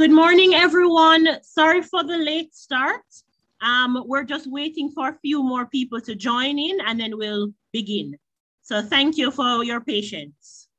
Good morning, everyone. Sorry for the late start. Um, we're just waiting for a few more people to join in and then we'll begin. So thank you for your patience.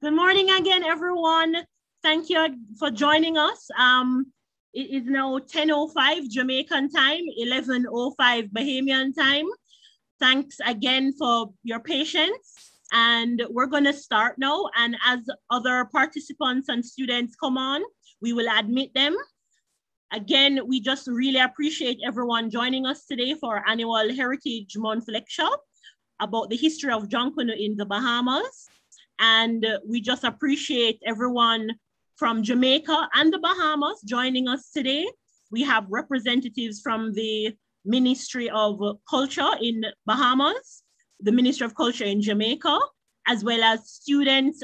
Good morning again, everyone. Thank you for joining us. Um, it is now 10.05 Jamaican time, 11.05 Bahamian time. Thanks again for your patience. And we're gonna start now. And as other participants and students come on, we will admit them. Again, we just really appreciate everyone joining us today for our annual Heritage Month lecture about the history of Junkanoo in the Bahamas. And we just appreciate everyone from Jamaica and the Bahamas joining us today. We have representatives from the Ministry of Culture in Bahamas, the Ministry of Culture in Jamaica, as well as students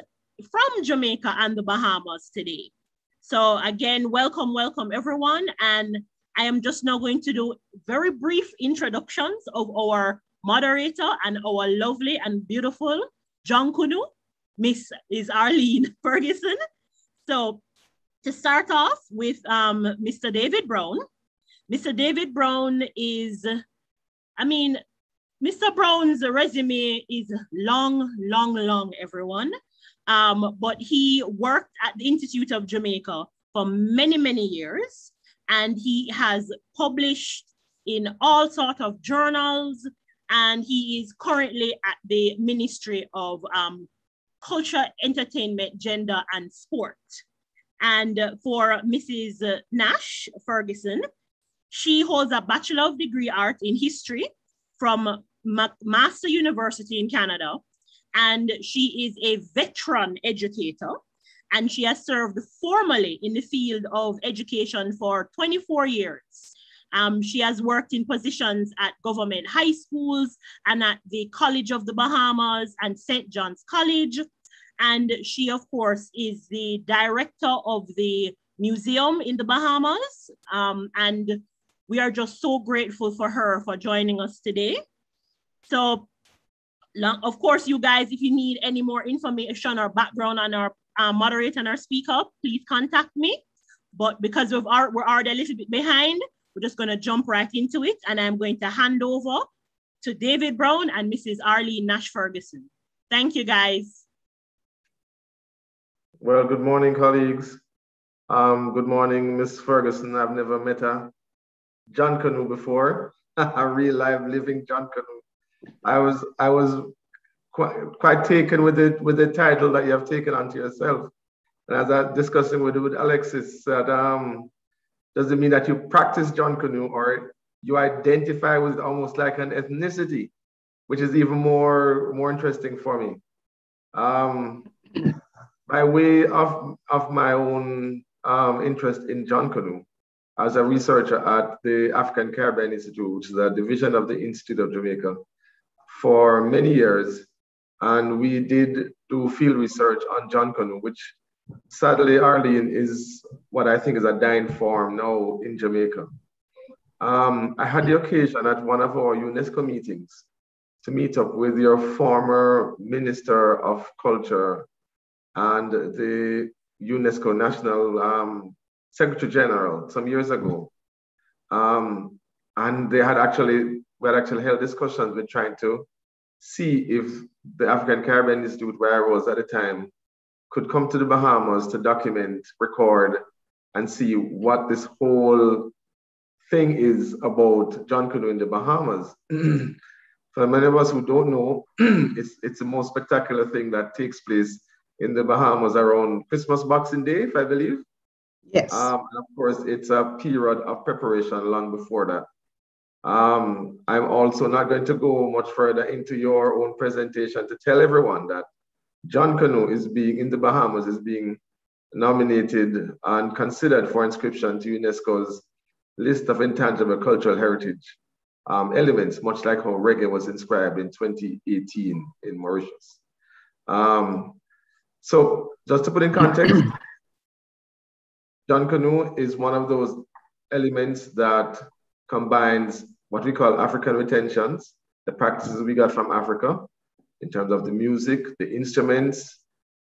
from Jamaica and the Bahamas today. So again, welcome, welcome everyone. And I am just now going to do very brief introductions of our moderator and our lovely and beautiful Junkanoo. Miss is Arlene Ferguson. So to start off with um, Mr. David Brown. Mr. David Brown is, I mean, Mr. Brown's resume is long, long, long, everyone. Um, but he worked at the Institute of Jamaica for many, many years. And he has published in all sort of journals. And he is currently at the Ministry of um, culture, entertainment, gender, and sport. And uh, for Mrs. Uh, Nash Ferguson, she holds a Bachelor of Degree Art in History from McMaster University in Canada. And she is a veteran educator. And she has served formally in the field of education for 24 years. Um, she has worked in positions at government high schools and at the College of the Bahamas and St. John's College. And she, of course, is the director of the museum in the Bahamas. Um, and we are just so grateful for her for joining us today. So, of course, you guys, if you need any more information or background on our uh, moderator and our speaker, please contact me. But because we've are, we're already a little bit behind, we're just going to jump right into it. And I'm going to hand over to David Brown and Mrs. Arlene Nash Ferguson. Thank you, guys. Well, good morning, colleagues. Um, good morning, Miss Ferguson. I've never met a John Canoe before, a real live living John Canoe. I was I was quite quite taken with it with the title that you have taken onto yourself. And as I was discussing with, with Alexis, that um, does it mean that you practice John Canoe or you identify with almost like an ethnicity, which is even more more interesting for me. Um, by way of, of my own um, interest in John Canoe as a researcher at the African Caribbean Institute, which is a division of the Institute of Jamaica, for many years. And we did do field research on John Canoe, which sadly, Arlene, is what I think is a dying form now in Jamaica. Um, I had the occasion at one of our UNESCO meetings to meet up with your former Minister of Culture and the UNESCO National um, Secretary General some years ago. Um, and they had actually, we had actually held discussions with trying to see if the African Caribbean Institute, where I was at the time, could come to the Bahamas to document, record, and see what this whole thing is about John Canoe in the Bahamas. For many of us who don't know, it's, it's the most spectacular thing that takes place in the Bahamas around Christmas Boxing Day, if I believe. Yes. Um, and of course, it's a period of preparation long before that. Um, I'm also not going to go much further into your own presentation to tell everyone that John Canoe is being in the Bahamas is being nominated and considered for inscription to UNESCO's list of intangible cultural heritage um, elements, much like how reggae was inscribed in 2018 in Mauritius. Um, so just to put in context, John Canoe is one of those elements that combines what we call African retentions, the practices we got from Africa in terms of the music, the instruments,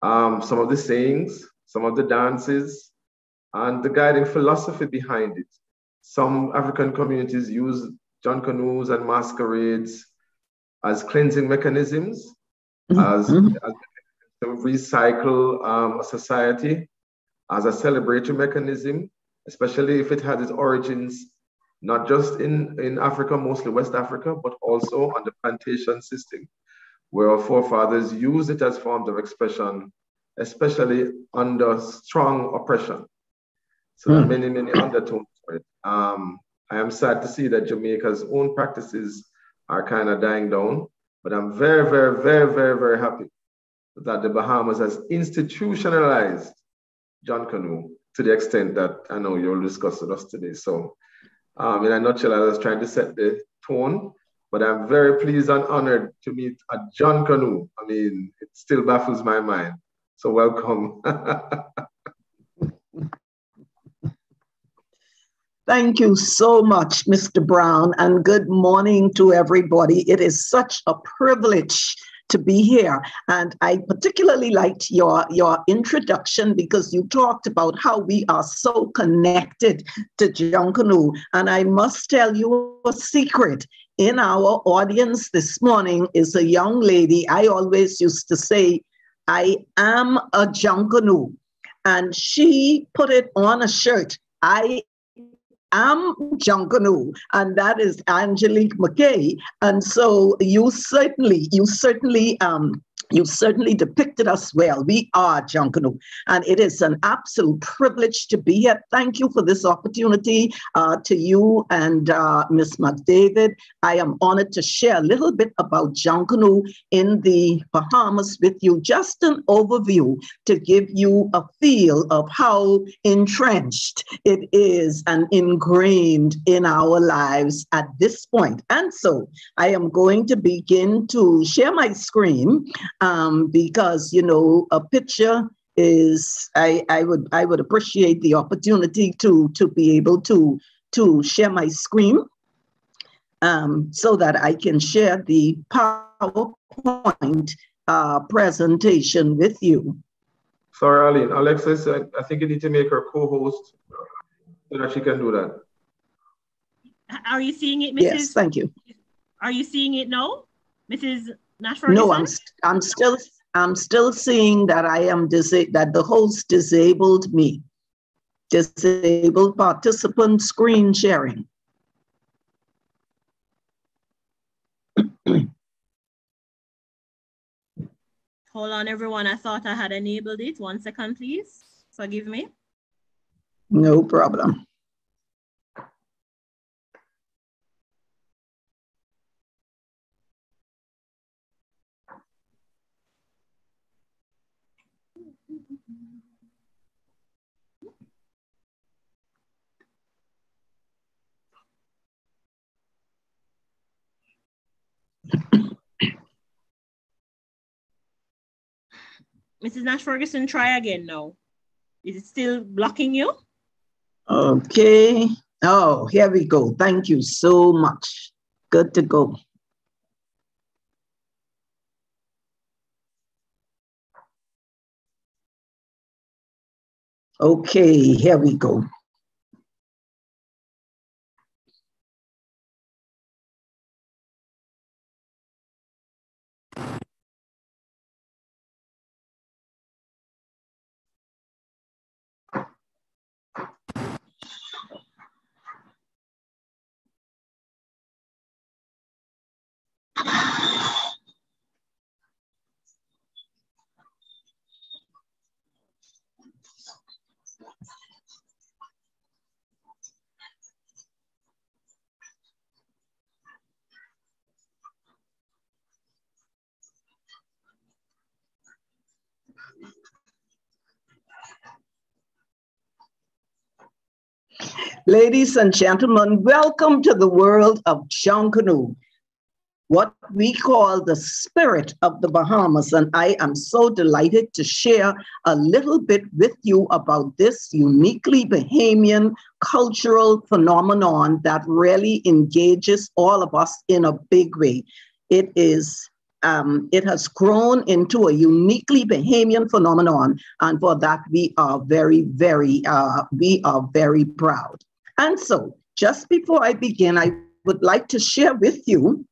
um, some of the sayings, some of the dances, and the guiding philosophy behind it. Some African communities use John Canoes and masquerades as cleansing mechanisms, mm-hmm. as, as to recycle um, a society as a celebratory mechanism, especially if it has its origins not just in, in Africa, mostly West Africa, but also on the plantation system, where our forefathers used it as forms of expression, especially under strong oppression. So there are hmm. many, many undertones to it. Um, I am sad to see that Jamaica's own practices are kind of dying down, but I'm very, very, very, very, very happy that the Bahamas has institutionalized John Canoe to the extent that I know you'll discuss with us today. So, um, in a nutshell, I was trying to set the tone, but I'm very pleased and honored to meet a John Canoe. I mean, it still baffles my mind. So, welcome. Thank you so much, Mr. Brown, and good morning to everybody. It is such a privilege to be here. And I particularly liked your, your introduction because you talked about how we are so connected to John Canoe. And I must tell you a secret. In our audience this morning is a young lady. I always used to say, I am a junkanoo. And she put it on a shirt. I am junkanoo. And that is Angelique McKay. And so you certainly, you certainly um, you certainly depicted us well. We are John Canoe, and it is an absolute privilege to be here. Thank you for this opportunity uh, to you and uh, Ms. McDavid. I am honored to share a little bit about John Canoe in the Bahamas with you, just an overview to give you a feel of how entrenched it is and ingrained in our lives at this point. And so I am going to begin to share my screen um, because you know a picture is I, I would I would appreciate the opportunity to to be able to to share my screen. um, so that I can share the PowerPoint uh, presentation with you. Sorry, Arlene. Alexis, I, I think you need to make her co-host so that she can do that. Are you seeing it, Mrs.? Yes, thank you. Are you seeing it now, Mrs. No, I'm st I'm still I'm still seeing that I am disa- that the host disabled me. Disabled participant screen sharing. Hold on, everyone. I thought I had enabled it. One second, please. Forgive me. No problem. Mrs. Nash Ferguson, try again now. Is it still blocking you? Okay. Oh, here we go. Thank you so much. Good to go. Okay, here we go. Ladies and gentlemen, welcome to the world of Junkanoo, what we call the spirit of the Bahamas. And I am so delighted to share a little bit with you about this uniquely Bahamian cultural phenomenon that really engages all of us in a big way. It is um, it has grown into a uniquely Bahamian phenomenon, and for that we are very, very, uh, we are very proud. And so, just before I begin, I would like to share with you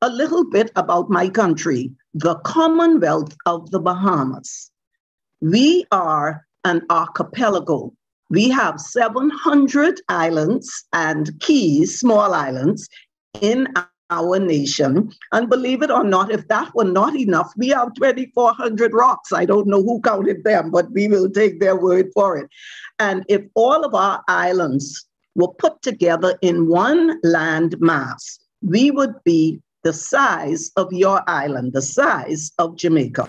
a little bit about my country, the Commonwealth of the Bahamas. We are an archipelago. We have 700 islands and cays, small islands, in our nation. And believe it or not, if that were not enough, we have 2,400 rocks. I don't know who counted them, but we will take their word for it. And if all of our islands were put together in one land mass, we would be the size of your island, the size of Jamaica.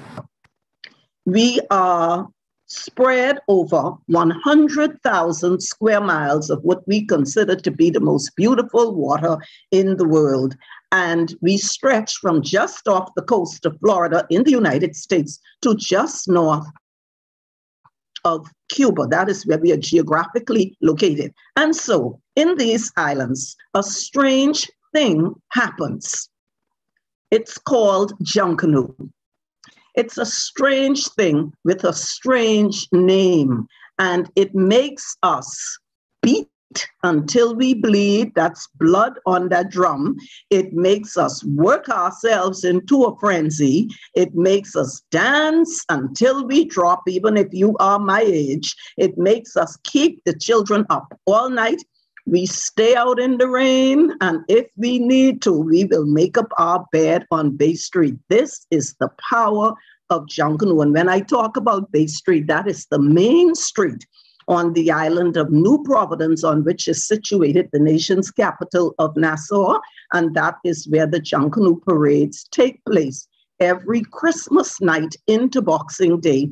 We are spread over 100,000 square miles of what we consider to be the most beautiful water in the world. And we stretch from just off the coast of Florida in the United States to just north of Cuba. That is where we are geographically located. And so in these islands, a strange thing happens. It's called Junkanoo. It's a strange thing with a strange name, and it makes us beat until we bleed. That's blood on that drum. It makes us work ourselves into a frenzy. It makes us dance until we drop, even if you are my age. It makes us keep the children up all night. We stay out in the rain, and if we need to, we will make up our bed on Bay Street. This is the power of Junkanoo. And when I talk about Bay Street, that is the main street on the island of New Providence, on which is situated the nation's capital of Nassau. And that is where the Junkanoo parades take place every Christmas night into Boxing Day.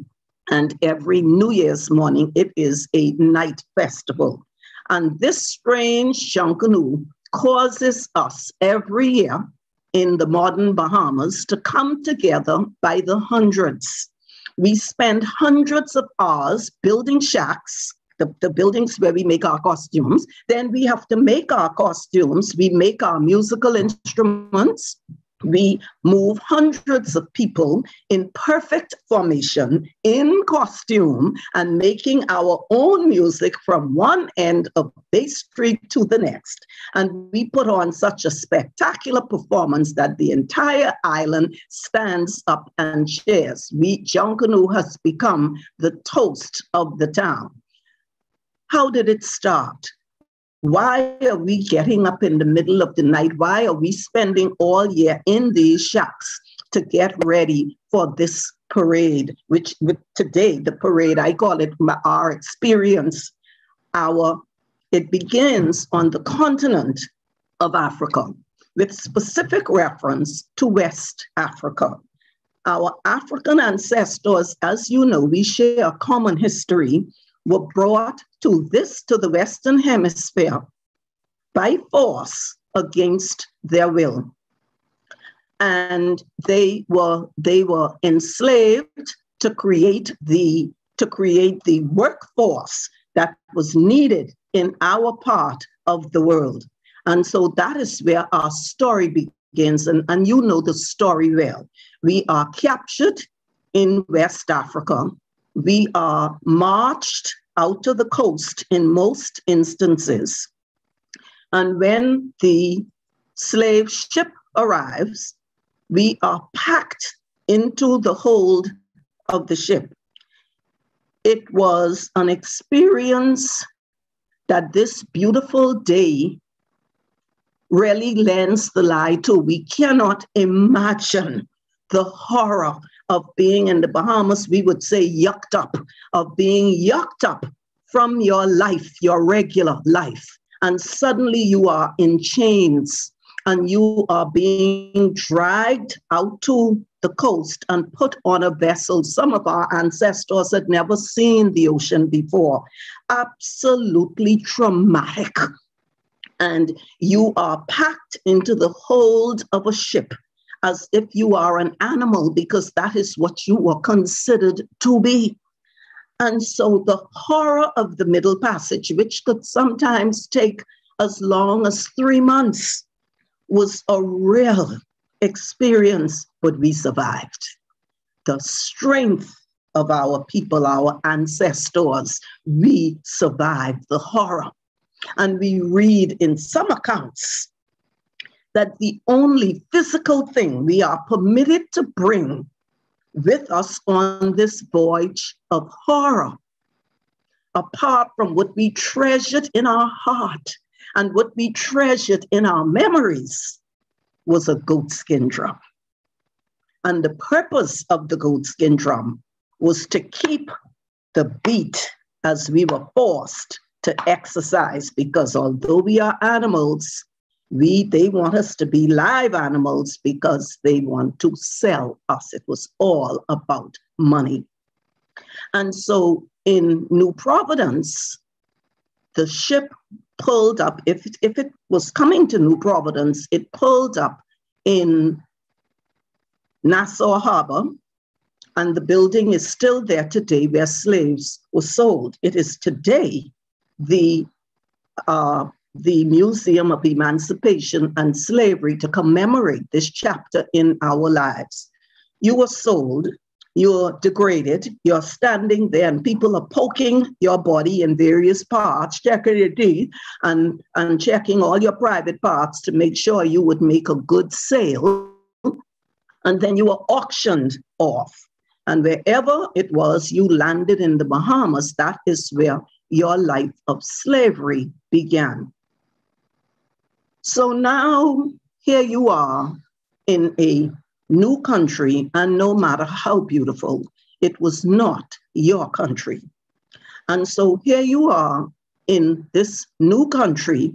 And every New Year's morning, it is a night festival. And this strange Junkanoo causes us every year in the modern Bahamas to come together by the hundreds. We spend hundreds of hours building shacks the, the buildings where we make our costumes. Then we have to make our costumes. We make our musical instruments we move hundreds of people in perfect formation, in costume, and making our own music from one end of Bay Street to the next. And we put on such a spectacular performance that the entire island stands up and cheers. We, Junkanoo has become the toast of the town. How did it start? Why are we getting up in the middle of the night? Why are we spending all year in these shacks to get ready for this parade, which with today, the parade, I call it our experience. Our it begins on the continent of Africa with specific reference to West Africa. Our African ancestors, as you know, we share a common history were brought to this, to the Western Hemisphere by force against their will. And they were, they were enslaved to create the, to create the workforce that was needed in our part of the world. And so that is where our story begins. And, and you know the story well. We are captured in West Africa we are marched out to the coast in most instances. And when the slave ship arrives, we are packed into the hold of the ship. It was an experience that this beautiful day really lends the lie to. We cannot imagine the horror of being in the Bahamas, we would say yucked up, of being yucked up from your life, your regular life. And suddenly you are in chains and you are being dragged out to the coast and put on a vessel. Some of our ancestors had never seen the ocean before. Absolutely traumatic. And you are packed into the hold of a ship as if you are an animal because that is what you were considered to be. And so the horror of the Middle Passage, which could sometimes take as long as three months, was a real experience, but we survived. The strength of our people, our ancestors, we survived the horror. And we read in some accounts that the only physical thing we are permitted to bring with us on this voyage of horror, apart from what we treasured in our heart and what we treasured in our memories, was a goatskin drum. And the purpose of the goatskin drum was to keep the beat as we were forced to exercise, because although we are animals, we they want us to be live animals because they want to sell us. It was all about money. And so in new providence the ship pulled up. If if it was coming to new providence it pulled up in nassau harbor and the building is still there today where slaves were sold. It is today the uh, the Museum of Emancipation and Slavery to commemorate this chapter in our lives. You were sold, you're degraded, you're standing there, and people are poking your body in various parts, checking your teeth, and, and checking all your private parts to make sure you would make a good sale. And then you were auctioned off. And wherever it was you landed in the Bahamas, that is where your life of slavery began. So now here you are in a new country, and no matter how beautiful, it was not your country. And so here you are in this new country,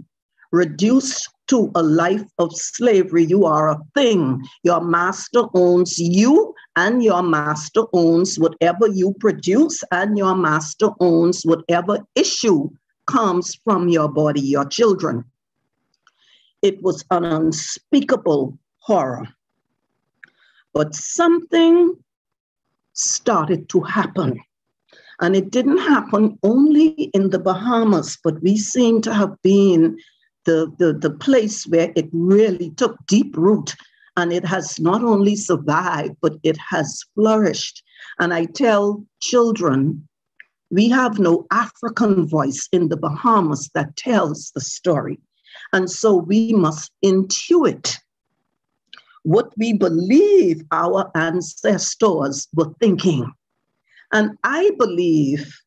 reduced to a life of slavery. You are a thing. Your master owns you, and your master owns whatever you produce, and your master owns whatever issue comes from your body, your children. It was an unspeakable horror. But something started to happen. And it didn't happen only in the Bahamas, but we seem to have been the, the, the place where it really took deep root and it has not only survived, but it has flourished. And I tell children, we have no African voice in the Bahamas that tells the story. And so we must intuit what we believe our ancestors were thinking. And I believe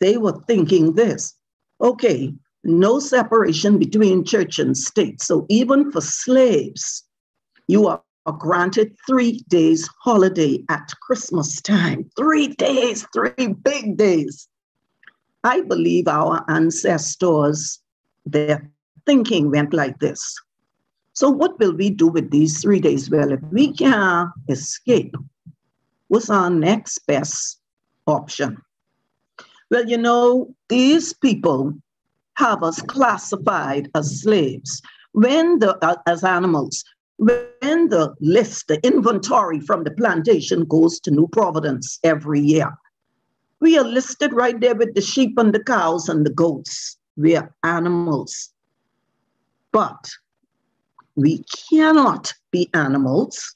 they were thinking this okay, no separation between church and state. So even for slaves, you are granted three days holiday at Christmas time. Three days, three big days. I believe our ancestors, their thinking went like this. So what will we do with these three days? Well, if we can escape, what's our next best option? Well, you know, these people have us classified as slaves when the uh, as animals when the list the inventory from the plantation goes to new providence every year we are listed right there with the sheep and the cows and the goats we are animals but we cannot be animals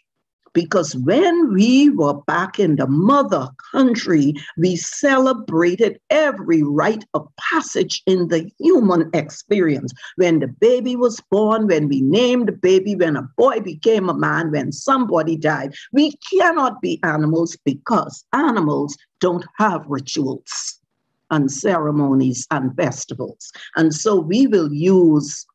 because when we were back in the mother country, we celebrated every rite of passage in the human experience. When the baby was born, when we named the baby, when a boy became a man, when somebody died, we cannot be animals because animals don't have rituals and ceremonies and festivals. And so we will use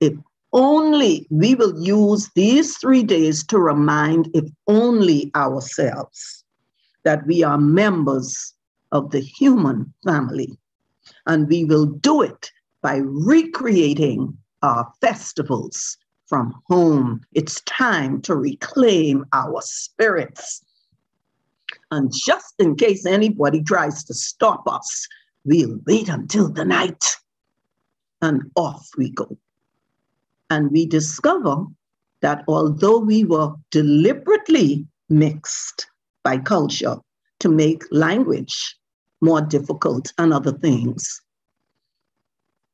if only we will use these three days to remind, if only ourselves, that we are members of the human family. And we will do it by recreating our festivals from home. It's time to reclaim our spirits. And just in case anybody tries to stop us, we'll wait until the night and off we go. And we discover that although we were deliberately mixed by culture to make language more difficult and other things,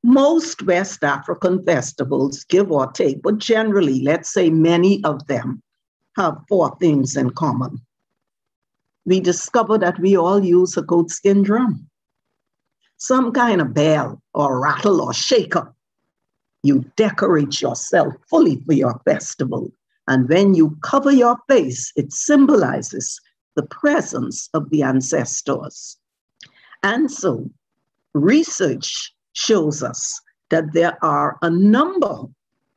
most West African festivals, give or take, but generally, let's say many of them, have four things in common. We discover that we all use a goatskin drum, some kind of bell or rattle or shaker you decorate yourself fully for your festival. And when you cover your face, it symbolizes the presence of the ancestors. And so, research shows us that there are a number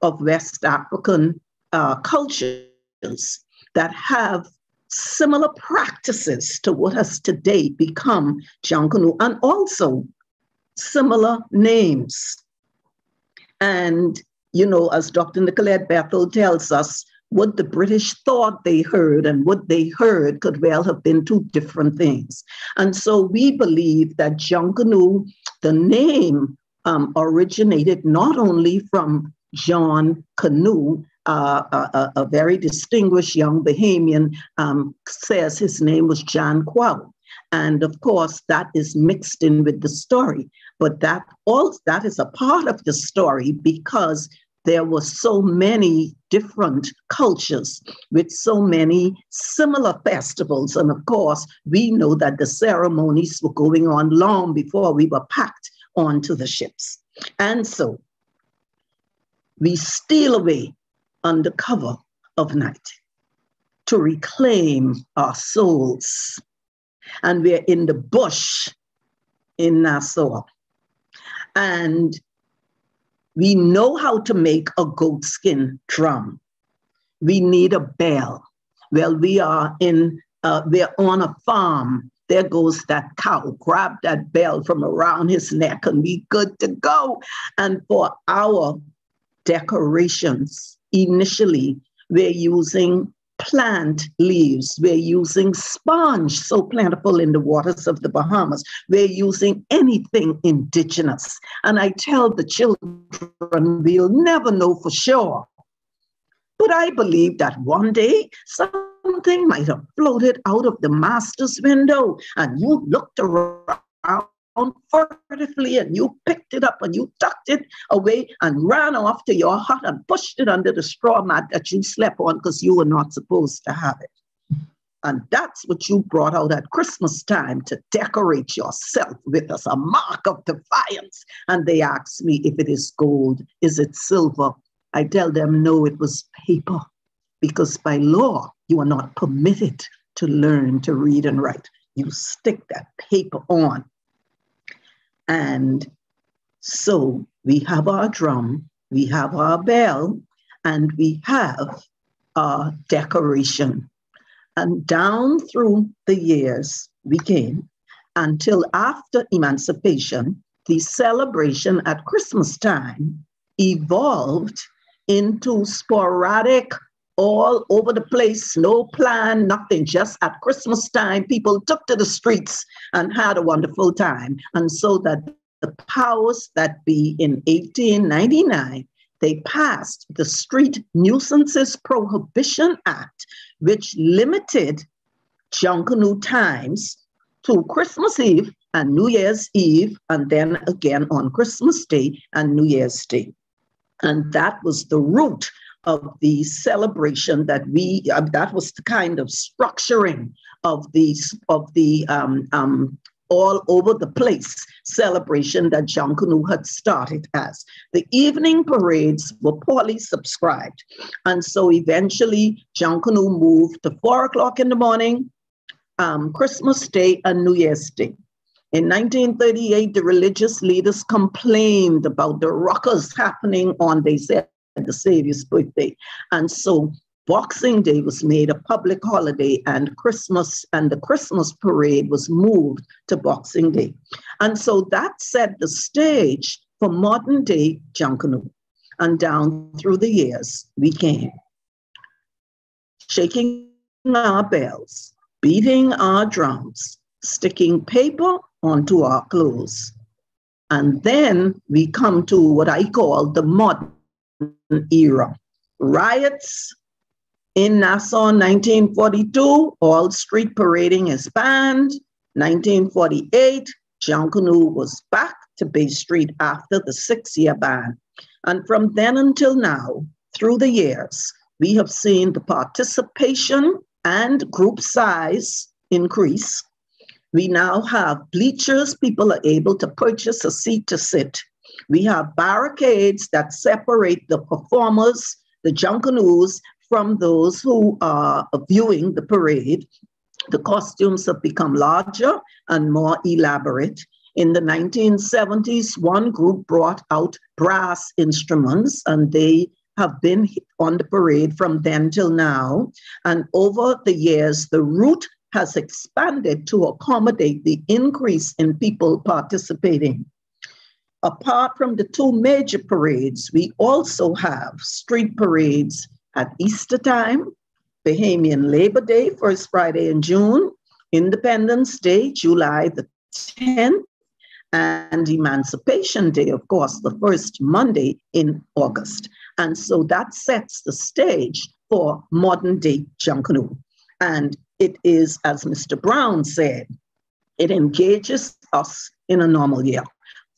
of West African uh, cultures that have similar practices to what has today become Junkanoo, and also similar names and, you know, as Dr. Nicolette Bethel tells us, what the British thought they heard and what they heard could well have been two different things. And so we believe that Junkanoo, the name um, originated not only from John Canoe, uh, a, a, very distinguished young Bahamian, um, says his name was John Quao. And of course, that is mixed in with the story. But that all that is a part of the story because there were so many different cultures with so many similar festivals. And of course, we know that the ceremonies were going on long before we were packed onto the ships. And so we steal away under cover of night to reclaim our souls and we're in the bush in Nassau. And we know how to make a goatskin drum. We need a bell. Well, we are in, uh, we're on a farm. There goes that cow. Grab that bell from around his neck and we good to go. And for our decorations, initially, we're using plant leaves. We're using sponge, so plentiful in the waters of the Bahamas. We're using anything indigenous. And I tell the children, we'll never know for sure. But I believe that one day something might have floated out of the master's window and you looked around furtively and you picked it up and you tucked it away and ran off to your hut and pushed it under the straw mat that you slept on because you were not supposed to have it. And that's what you brought out at Christmas time to decorate yourself with as a mark of defiance. And they asked me if it is gold, is it silver? I tell them, no, it was paper, because by law, you are not permitted to learn to read and write. You stick that paper on and so we have our drum, we have our bell, and we have our decoration. And down through the years, we came until after emancipation, the celebration at Christmas time evolved into sporadic all over the place, no plan, nothing. Just at Christmas time, people took to the streets and had a wonderful time. And so that the powers that be in 1899, they passed the Street Nuisances Prohibition Act, which limited Junkanoo times to Christmas Eve and New Year's Eve, and then again on Christmas Day and New Year's Day. And that was the root of the celebration that we uh, that was the kind of structuring of the of the um, um, all over the place celebration that Junkanoo had started as. The evening parades were poorly subscribed. And so eventually Junkanoo moved to four o'clock in the morning, um, Christmas Day and New Year's Day. In 1938, the religious leaders complained about the ruckus happening on, they said, the Savior's birthday. And so Boxing Day was made a public holiday, and Christmas and the Christmas parade was moved to Boxing Day. And so that set the stage for modern day Junkanoo. And down through the years, we came shaking our bells, beating our drums, sticking paper onto our clothes. And then we come to what I call the modern era. Riots in Nassau, 1942, all street parading is banned. 1948, Junkanoo was back to Bay Street after the six year ban. And from then until now, through the years, we have seen the participation and group size increase. We now have bleachers, people are able to purchase a seat to sit. We have barricades that separate the performers, the Junkanoos, from those who are viewing the parade. The costumes have become larger and more elaborate. In the 1970s, one group brought out brass instruments and they have been on the parade from then till now. And over the years, the route has expanded to accommodate the increase in people participating. Apart from the two major parades, we also have street parades at Easter time, Bahamian Labor Day, first Friday in June, Independence Day, July the 10th, and Emancipation Day, of course, the first Monday in August. And so that sets the stage for modern day Junkanoo. And it is, as Mr. Brown said, it engages us in a normal year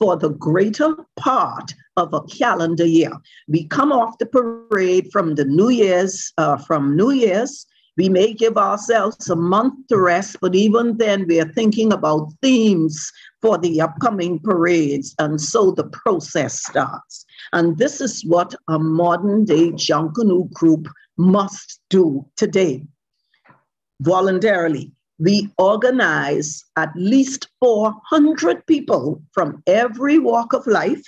for the greater part of a calendar year. We come off the parade from the New Year's, uh, from New Year's. We may give ourselves a month to rest, but even then, we are thinking about themes for the upcoming parades. And so the process starts. And this is what a modern day Junkanoo group must do today voluntarily we organize at least 400 people from every walk of life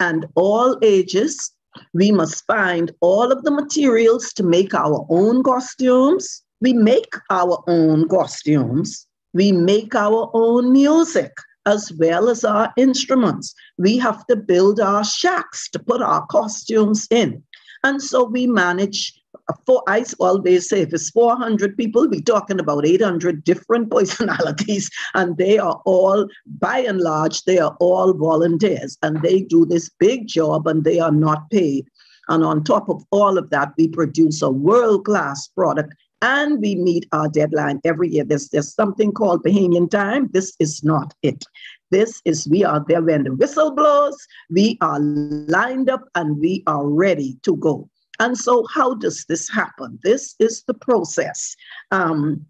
and all ages. We must find all of the materials to make our own costumes. We make our own costumes. We make our own music as well as our instruments. We have to build our shacks to put our costumes in. And so we manage for I always say if it's 400 people, we're talking about 800 different personalities, and they are all, by and large, they are all volunteers, and they do this big job, and they are not paid. And on top of all of that, we produce a world class product and we meet our deadline every year. There's, there's something called Bahamian time. This is not it. This is, we are there when the whistle blows, we are lined up and we are ready to go. And so, how does this happen? This is the process um,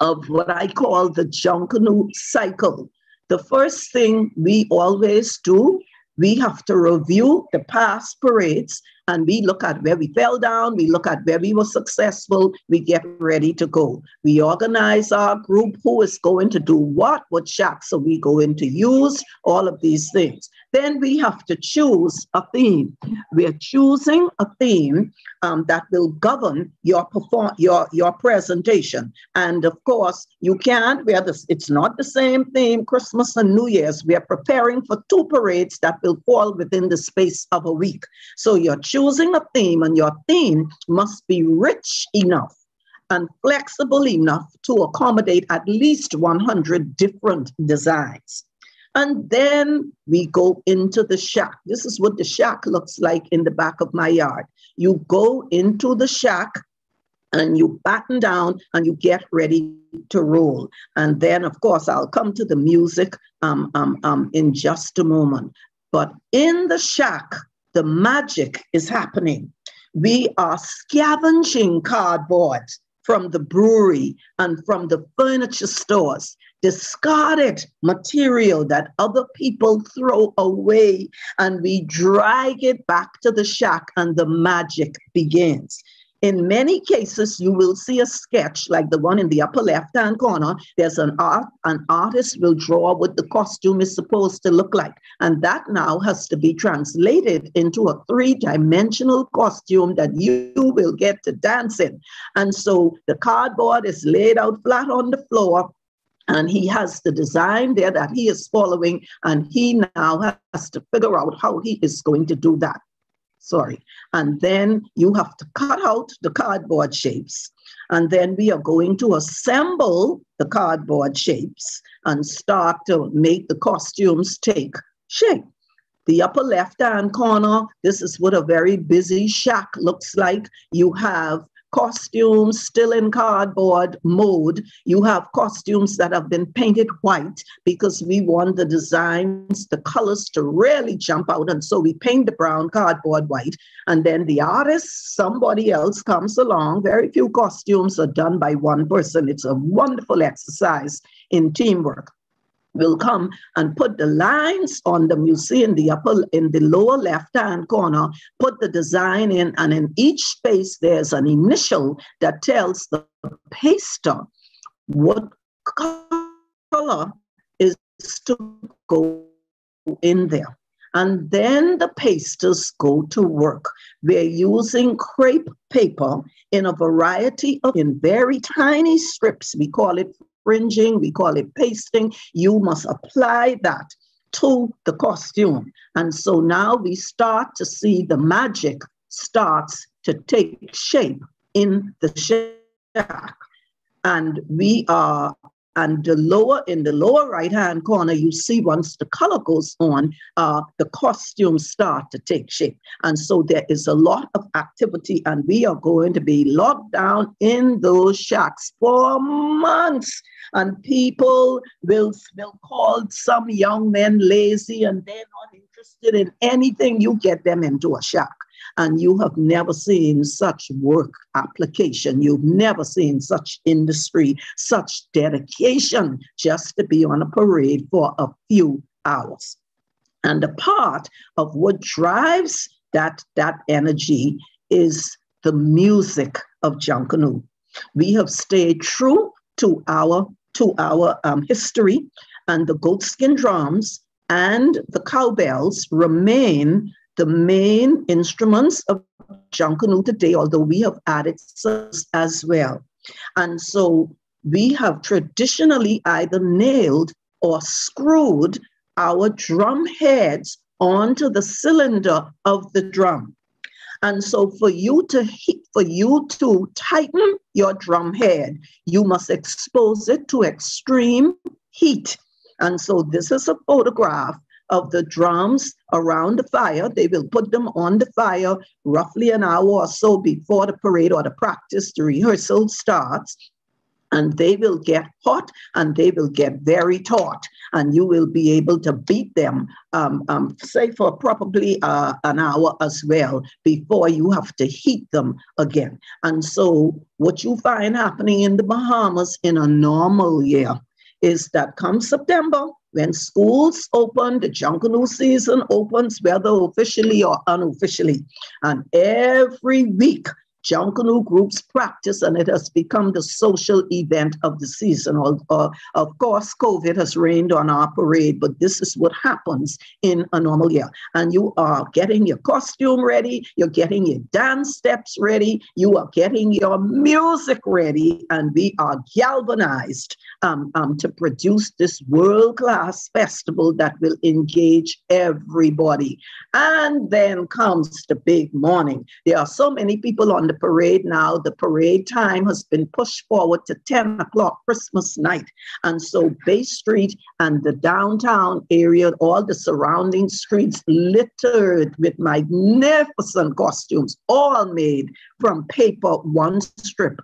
of what I call the Junkanoo cycle. The first thing we always do we have to review the past parades and we look at where we fell down, we look at where we were successful, we get ready to go. We organize our group who is going to do what, what shack. are we going to use all of these things. Then we have to choose a theme. We are choosing a theme um, that will govern your perform your your presentation. And of course, you can't wear this. It's not the same theme. Christmas and New Year's. We are preparing for two parades that will fall within the space of a week. So you're choosing a theme, and your theme must be rich enough and flexible enough to accommodate at least 100 different designs. And then we go into the shack. This is what the shack looks like in the back of my yard. You go into the shack and you batten down and you get ready to roll. And then, of course, I'll come to the music um, um, um, in just a moment. But in the shack, the magic is happening. We are scavenging cardboard from the brewery and from the furniture stores discarded material that other people throw away and we drag it back to the shack and the magic begins. In many cases, you will see a sketch like the one in the upper left hand corner. There's an art, an artist will draw what the costume is supposed to look like. And that now has to be translated into a three dimensional costume that you will get to dance in. And so the cardboard is laid out flat on the floor and he has the design there that he is following, and he now has to figure out how he is going to do that. Sorry. And then you have to cut out the cardboard shapes. And then we are going to assemble the cardboard shapes and start to make the costumes take shape. The upper left hand corner, this is what a very busy shack looks like. You have costumes still in cardboard mode. You have costumes that have been painted white because we want the designs, the colors to really jump out. And so we paint the brown cardboard white. And then the artist, somebody else comes along. Very few costumes are done by one person. It's a wonderful exercise in teamwork will come and put the lines on them. You see in the upper, in the lower left-hand corner, put the design in, and in each space there's an initial that tells the paster what color is to go in there. And then the pasters go to work. We're using crepe paper in a variety of, in very tiny strips. We call it fringing, we call it pasting. You must apply that to the costume. And so now we start to see the magic starts to take shape in the shack. And we are and the lower in the lower right hand corner you see once the color goes on uh, the costumes start to take shape. And so there is a lot of activity and we are going to be locked down in those shacks for months. And people will will call some young men lazy and they're not interested in anything. You get them into a shack and you have never seen such work application. You've never seen such industry, such dedication just to be on a parade for a few hours. And a part of what drives that, that energy is the music of Junkanoo. We have stayed true to our to our um, history, and the goatskin drums and the cowbells remain the main instruments of Junkanoo today, although we have added as well. And so we have traditionally either nailed or screwed our drum heads onto the cylinder of the drum. And so for you to for you to tighten your drum head, you must expose it to extreme heat. And so this is a photograph of the drums around the fire. They will put them on the fire roughly an hour or so before the parade or the practice, the rehearsal starts. And they will get hot and they will get very taut. And you will be able to beat them um, um, say for probably uh, an hour as well before you have to heat them again. And so what you find happening in the bahamas in a normal year is that come september when schools open, the Junkanoo season opens, whether officially or unofficially. And every week Junkanoo groups practice, and it has become the social event of the season. Uh, of course, COVID has rained on our parade, but this is what happens in a normal year. And you are getting your costume ready, you're getting your dance steps ready, you are getting your music ready, and we are galvanized um, um, to produce this world class festival that will engage everybody. And then comes the big morning. There are so many people on the parade now. The parade time has been pushed forward to 10 o'clock Christmas night. And so Bay Street and the downtown area, all the surrounding streets littered with magnificent costumes, all made from paper, one strip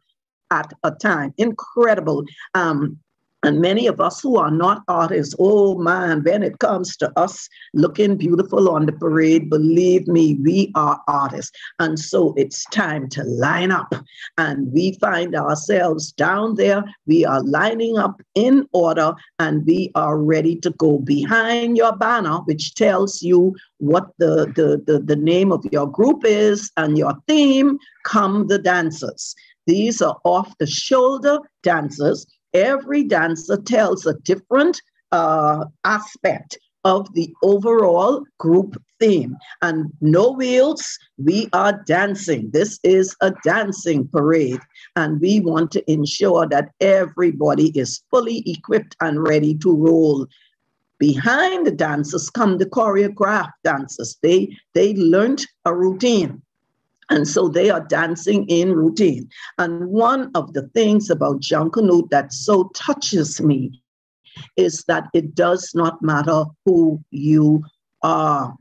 at a time. Incredible. Um, and many of us who are not artists, oh man, when it comes to us looking beautiful on the parade, believe me, we are artists. And so it's time to line up. And we find ourselves down there. We are lining up in order and we are ready to go behind your banner, which tells you what the, the, the, the name of your group is and your theme. Come the dancers. These are off the shoulder dancers every dancer tells a different uh, aspect of the overall group theme. And no wheels, we are dancing. This is a dancing parade. And we want to ensure that everybody is fully equipped and ready to roll. Behind the dancers come the choreographed dancers. They, they learned a routine. And so they are dancing in routine. And one of the things about Junkanoo that so touches me is that it does not matter who you are.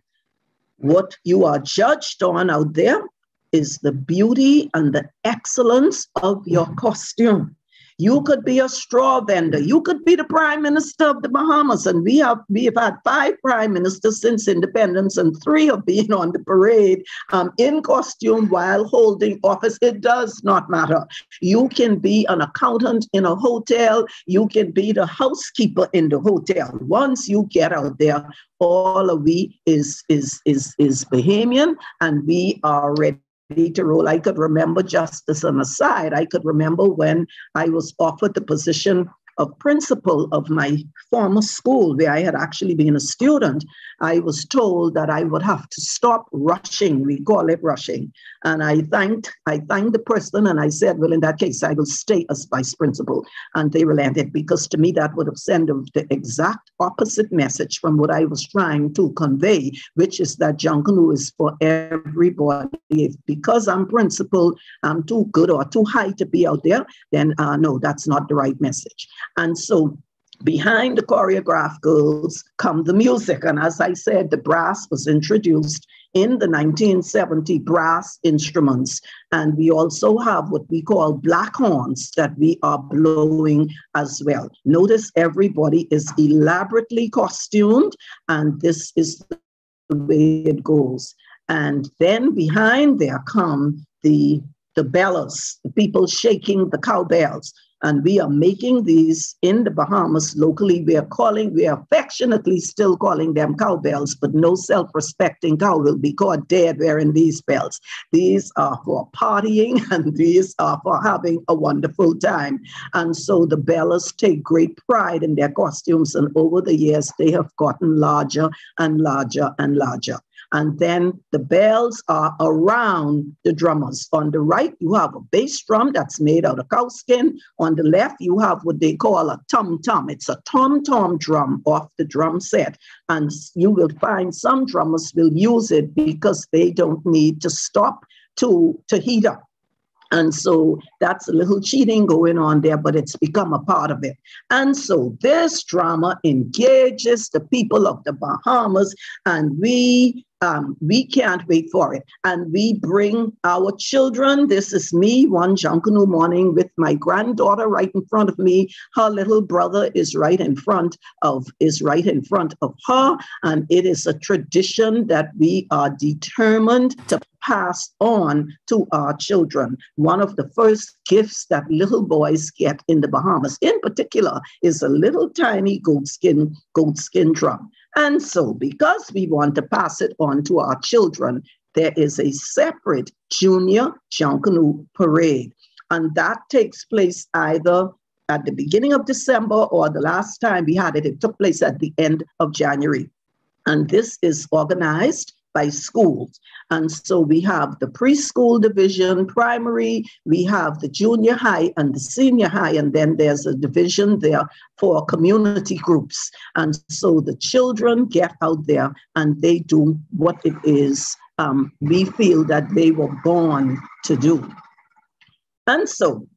What you are judged on out there is the beauty and the excellence of your costume. You could be a straw vendor. You could be the prime minister of the Bahamas. And we have we have had five prime ministers since independence, and three have been on the parade um, in costume while holding office. It does not matter. You can be an accountant in a hotel. You can be the housekeeper in the hotel. Once you get out there, all of we is is is is Bahamian, and we are ready to roll. I could remember just as an aside, I could remember when I was offered the position of principal of my former school, where I had actually been a student, I was told that I would have to stop rushing. We call it rushing. And I thanked, I thanked the person and I said, well, in that case, I will stay as vice principal. And they relented because to me, that would have sent the exact opposite message from what I was trying to convey, which is that Junkanoo is for everybody. If because I'm principal, I'm too good or too high to be out there, then uh, no, that's not the right message. And so behind the choreographed girls come the music. And as I said, the brass was introduced in the 1970 brass instruments. And we also have what we call black horns that we are blowing as well. Notice everybody is elaborately costumed, and this is the way it goes. And then behind there come the the bellers, the people shaking the cowbells. And we are making these in the Bahamas locally. We are calling, we are affectionately still calling them cowbells, but no self respecting cow will be caught dead wearing these bells. These are for partying and these are for having a wonderful time. And so the bellers take great pride in their costumes. And over the years, they have gotten larger and larger and larger. And then the bells are around the drummers. On the right, you have a bass drum that's made out of cow skin. On the left, you have what they call a tom tom. It's a tom tom drum off the drum set. And you will find some drummers will use it because they don't need to stop to, to heat up. And so that's a little cheating going on there, but it's become a part of it. And so this drama engages the people of the Bahamas, and we um, we can't wait for it. And we bring our children. This is me one Junkanoo morning with my granddaughter right in front of me. Her little brother is right in front of is right in front of her. And it is a tradition that we are determined to pass on to our children. One of the first gifts that little boys get in the Bahamas, in particular, is a little tiny goatskin goatskin drum. And so, because we want to pass it on to our children, there is a separate junior Junkanoo parade. And that takes place either at the beginning of December or the last time we had it, it took place at the end of January. And this is organized by schools. And so we have the preschool division, primary, we have the junior high and the senior high, and then there's a division there for community groups. And so the children get out there and they do what it is um, we feel that they were born to do. And so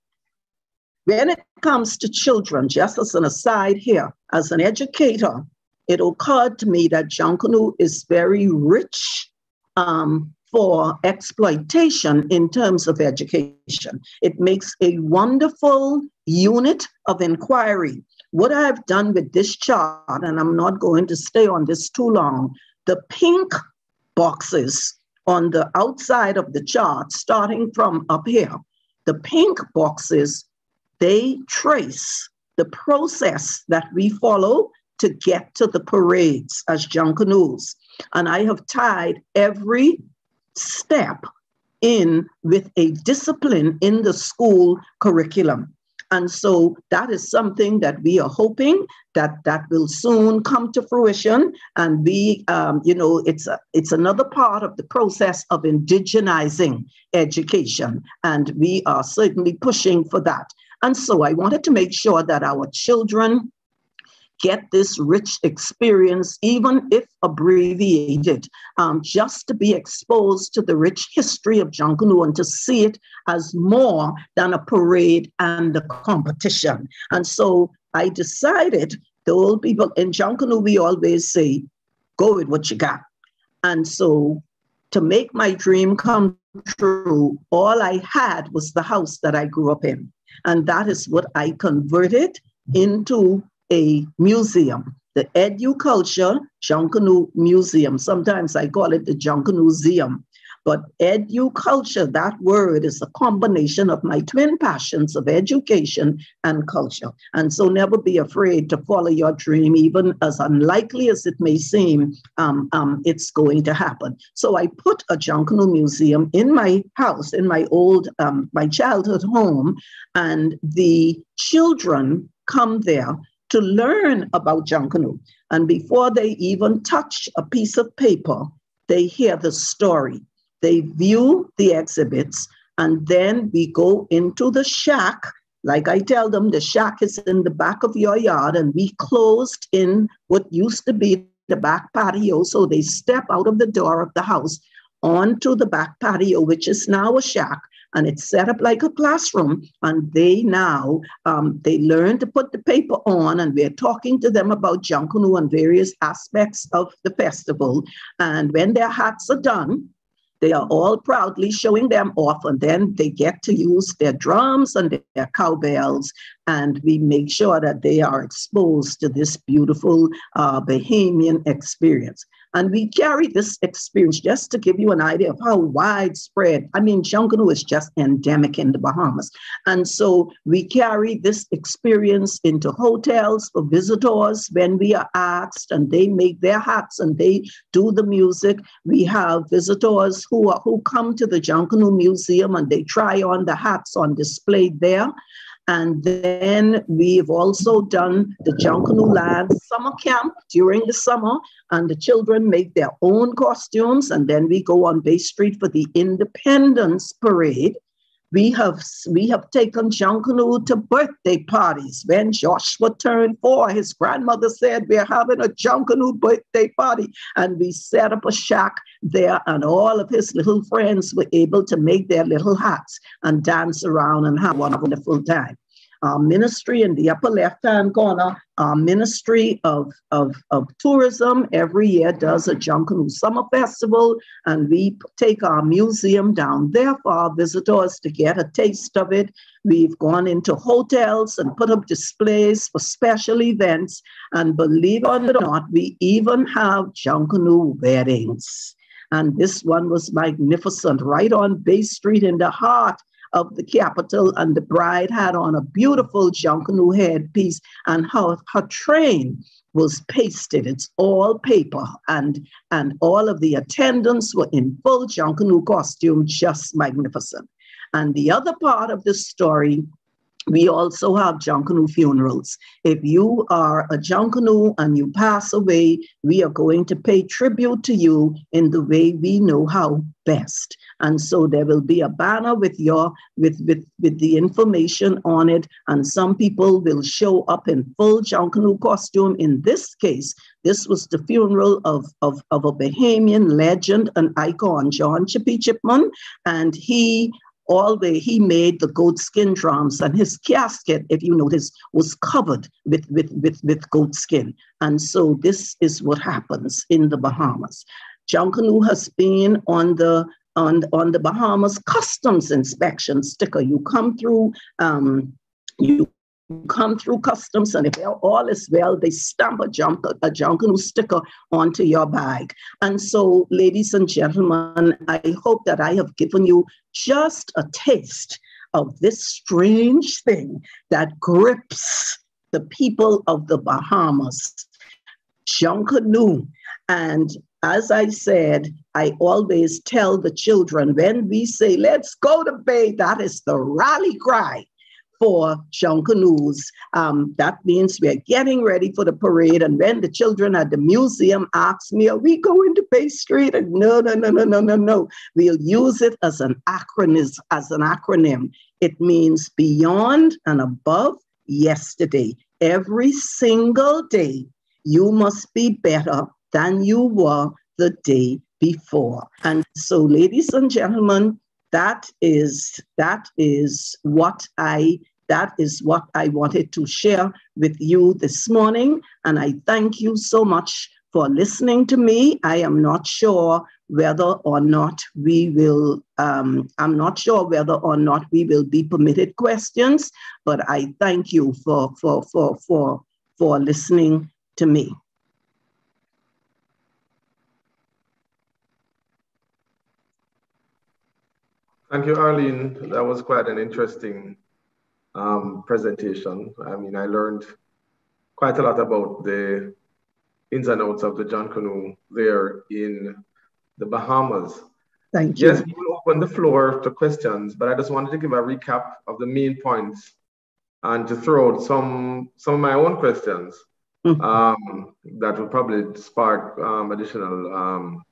when it comes to children, just as an aside here, as an educator, it occurred to me that Junkanoo is very rich um, for exploitation in terms of education. It makes a wonderful unit of inquiry. What I've done with this chart, and I'm not going to stay on this too long, the pink boxes on the outside of the chart, starting from up here, the pink boxes, they trace the process that we follow to get to the parades as Junkanoos. And I have tied every step in with a discipline in the school curriculum. And so that is something that we are hoping that that will soon come to fruition. And we, um, you know, it's a, it's another part of the process of indigenizing education, and we are certainly pushing for that. And so I wanted to make sure that our children get this rich experience, even if abbreviated, um, just to be exposed to the rich history of Junkanoo and to see it as more than a parade and a competition. And so I decided the old people in Junkanoo, we always say, go with what you got. And so to make my dream come true, all I had was the house that I grew up in. And that is what I converted into a museum, the Educulture Junkanoo Museum. Sometimes I call it the Junkanoo Museum. But educulture, that word is a combination of my twin passions of education and culture. And so never be afraid to follow your dream, even as unlikely as it may seem, um, um, it's going to happen. So I put a Junkanoo museum in my house, in my old, um, my childhood home, and the children come there to learn about Junkanoo. And before they even touch a piece of paper, they hear the story. They view the exhibits, and then we go into the shack. Like I tell them, the shack is in the back of your yard, and we closed in what used to be the back patio. So they step out of the door of the house onto the back patio, which is now a shack and it's set up like a classroom. And they now um, they learn to put the paper on, and we're talking to them about Junkanoo and various aspects of the festival. And when their hats are done, they are all proudly showing them off, and then they get to use their drums and their cowbells, and we make sure that they are exposed to this beautiful uh, Bahamian experience. And we carry this experience just to give you an idea of how widespread. I mean, Junkanoo is just endemic in the Bahamas. And so we carry this experience into hotels for visitors when we are asked, and they make their hats and they do the music. We have visitors who, are, who come to the Junkanoo Museum and they try on the hats on display there. And then we've also done the Junkanoo Land summer camp during the summer, and the children make their own costumes. And then we go on Bay Street for the Independence Parade. We have we have taken Junkanoo to birthday parties. When Joshua turned four, his grandmother said, We're having a Junkanoo birthday party. And we set up a shack there, and all of his little friends were able to make their little hats and dance around and have a wonderful time our ministry in the upper left-hand corner, our Ministry of, of, of Tourism every year does a Junkanoo Summer Festival, and we take our museum down there for our visitors to get a taste of it. We've gone into hotels and put up displays for special events, and believe it or not, we even have Junkanoo weddings. And this one was magnificent, right on Bay Street in the heart of the capital, and the bride had on a beautiful Junkanoo headpiece, and her, her train was pasted. It's all paper, and and all of the attendants were in full Junkanoo costume, just magnificent. And the other part of the story we also have Junkanoo funerals. If you are a Junkanoo and you pass away, we are going to pay tribute to you in the way we know how best. And so there will be a banner with your with with with the information on it, and some people will show up in full Junkanoo costume. In this case, this was the funeral of, of, of a Bahamian legend and icon, John Chippy Chipman, and he all the he made the goat skin drums and his casket if you notice was covered with with with, with goat skin and so this is what happens in the bahamas Junkanoo has been on the on, on the Bahamas customs inspection sticker. You come through, um, you come through customs, and if all is well, they stamp a, junk, a Junkanoo sticker onto your bag. And so, ladies and gentlemen, I hope that I have given you just a taste of this strange thing that grips the people of the Bahamas. Junkanoo. And as I said, I always tell the children when we say, let's go to Bay, that is the rally cry for Junkanoos. Um, that means we're getting ready for the parade. And when the children at the museum ask me, are we going to Bay Street? And no, no, no, no, no, no, no. We'll use it as an acronym, as an acronym. It means beyond and above yesterday. Every single day, you must be better than you were the day before. And so, ladies and gentlemen, that is that is what I that is what I wanted to share with you this morning. And I thank you so much for listening to me. I am not sure whether or not we will, um, I'm not sure whether or not we will be permitted questions, but I thank you for, for, for, for, for listening to me. Thank you, Arlene. That was quite an interesting um, presentation. I mean, I learned quite a lot about the ins and outs of the Junkanoo there in the Bahamas. Thank you. Yes, we will open the floor to questions, but I just wanted to give a recap of the main points and to throw out some, some of my own questions mm-hmm. um, that will probably spark um, additional um,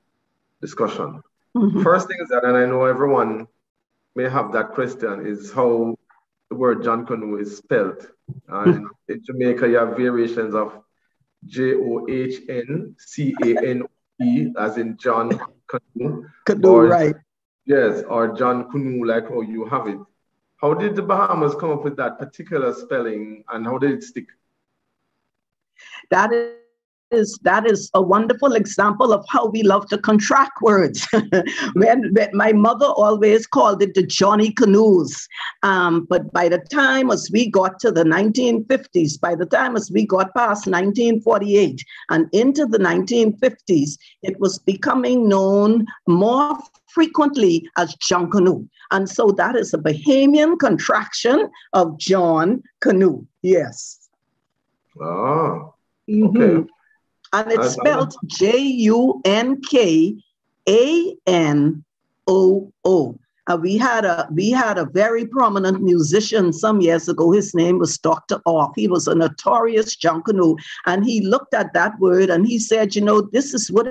discussion. Mm-hmm. First thing is that, and I know everyone may have that question is how the word Junkanoo is spelled. And in Jamaica, you have variations of J O H N C A N E, as in John Canoe. Canoe, right. Yes, or John Canoe, like how you have it. How did the Bahamas come up with that particular spelling and how did it stick? That is is that is a wonderful example of how we love to contract words. when, when, my mother always called it the Johnny Canoes, um, but by the time as we got to the 1950s, by the time as we got past 1948 and into the 1950s, it was becoming known more frequently as John Canoe. And so that is a Bahamian contraction of John Canoe. Yes. Oh. Mm-hmm. And it's spelled J U N K A N O O. Uh, we had a we had a very prominent musician some years ago. His name was Dr. Off. He was a notorious junkanoo, and he looked at that word and he said, "You know, this is what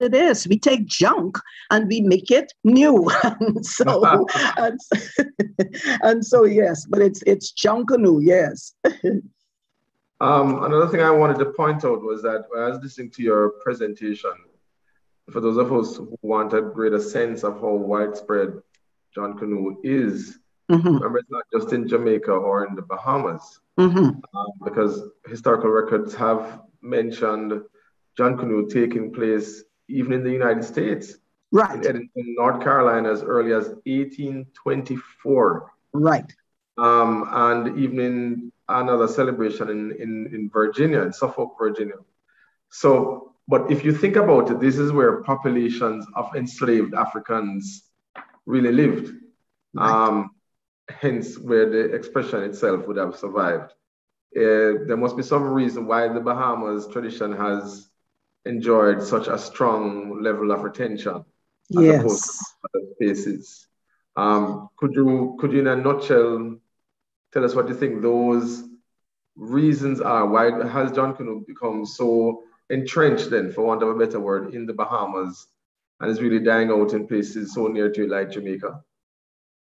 it is. We take junk and we make it new. and so, and, and, so, yes, but it's it's Junkanoo, yes. Um, another thing I wanted to point out was that when I was listening to your presentation, for those of us who want a greater sense of how widespread Junkanoo is, mm-hmm. remember it's not just in Jamaica or in the Bahamas, mm-hmm. um, because historical records have mentioned Junkanoo taking place even in the United States. Right. In Edenton, North Carolina, as early as 1824. Right. Um, and even in another celebration in, in, in Virginia, in Suffolk, Virginia. So, but if you think about it, this is where populations of enslaved Africans really lived. Right. Um, hence, where the expression itself would have survived. Uh, there must be some reason why the Bahamas tradition has enjoyed such a strong level of retention as yes. opposed to other spaces. Um, could you could you in a nutshell tell us what you think those reasons are? Why has Junkanoo become so entrenched then, for want of a better word, in the Bahamas and is really dying out in places so near to like Jamaica?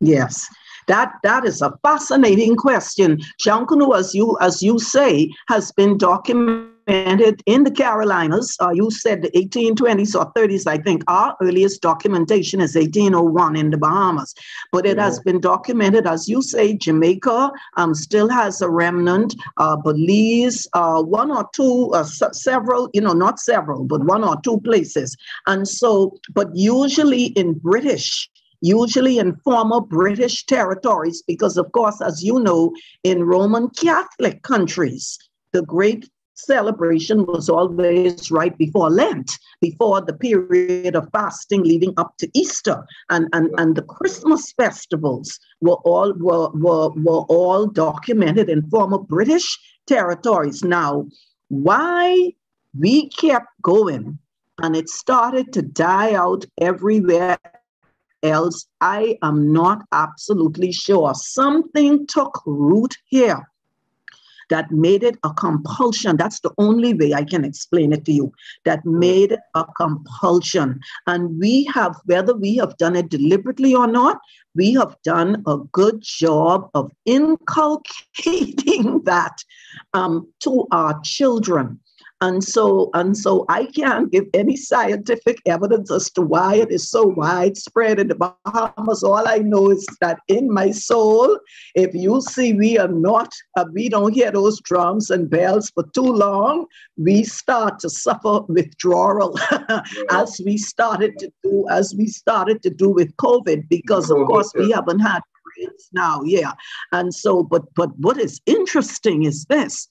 Yes, that that is a fascinating question. Junkanoo, as you as you say, has been documented in the Carolinas. Uh, you said the 1820s or 30s, I think. Our earliest documentation is 1801 in the Bahamas. But it has been documented, as you say, Jamaica um, still has a remnant, uh, Belize, uh, one or two, uh, several, you know, not several, but one or two places. And so, but usually in British, usually in former British territories, because of course, as you know, in Roman Catholic countries, the great celebration was always right before Lent, before the period of fasting leading up to Easter. And, and, and the Christmas festivals were all were, were, were all documented in former British territories. Now, why we kept going and it started to die out everywhere else, I am not absolutely sure. Something took root here that made it a compulsion. That's the only way I can explain it to you. That made it a compulsion. And we have, whether we have done it deliberately or not, we have done a good job of inculcating that um, to our children. And so, and so I can't give any scientific evidence as to why it is so widespread in the Bahamas. All I know is that in my soul, if you see we are not, uh, we don't hear those drums and bells for too long, we start to suffer withdrawal as we started to do, as we started to do with COVID, because of course we haven't had now, yeah. And so, but but what is interesting is this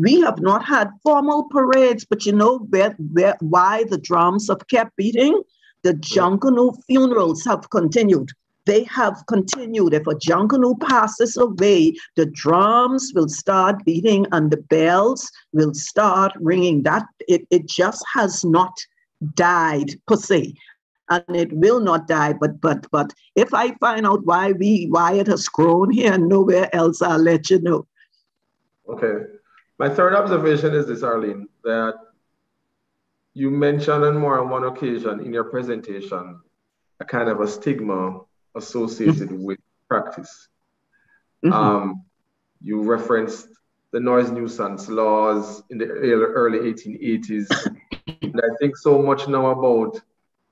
we have not had formal parades, but you know where, where, why the drums have kept beating? The Junkanoo funerals have continued. They have continued. If a Junkanoo passes away, the drums will start beating and the bells will start ringing. That it, it just has not died per se and it will not die. But but but if I find out why we why it has grown here and nowhere else, I'll let you know. Okay. My third observation is this, Arlene, that you mentioned on more than one occasion in your presentation a kind of a stigma associated mm-hmm. with practice. Mm-hmm. Um, you referenced the noise nuisance laws in the early 1880s. and I think so much now about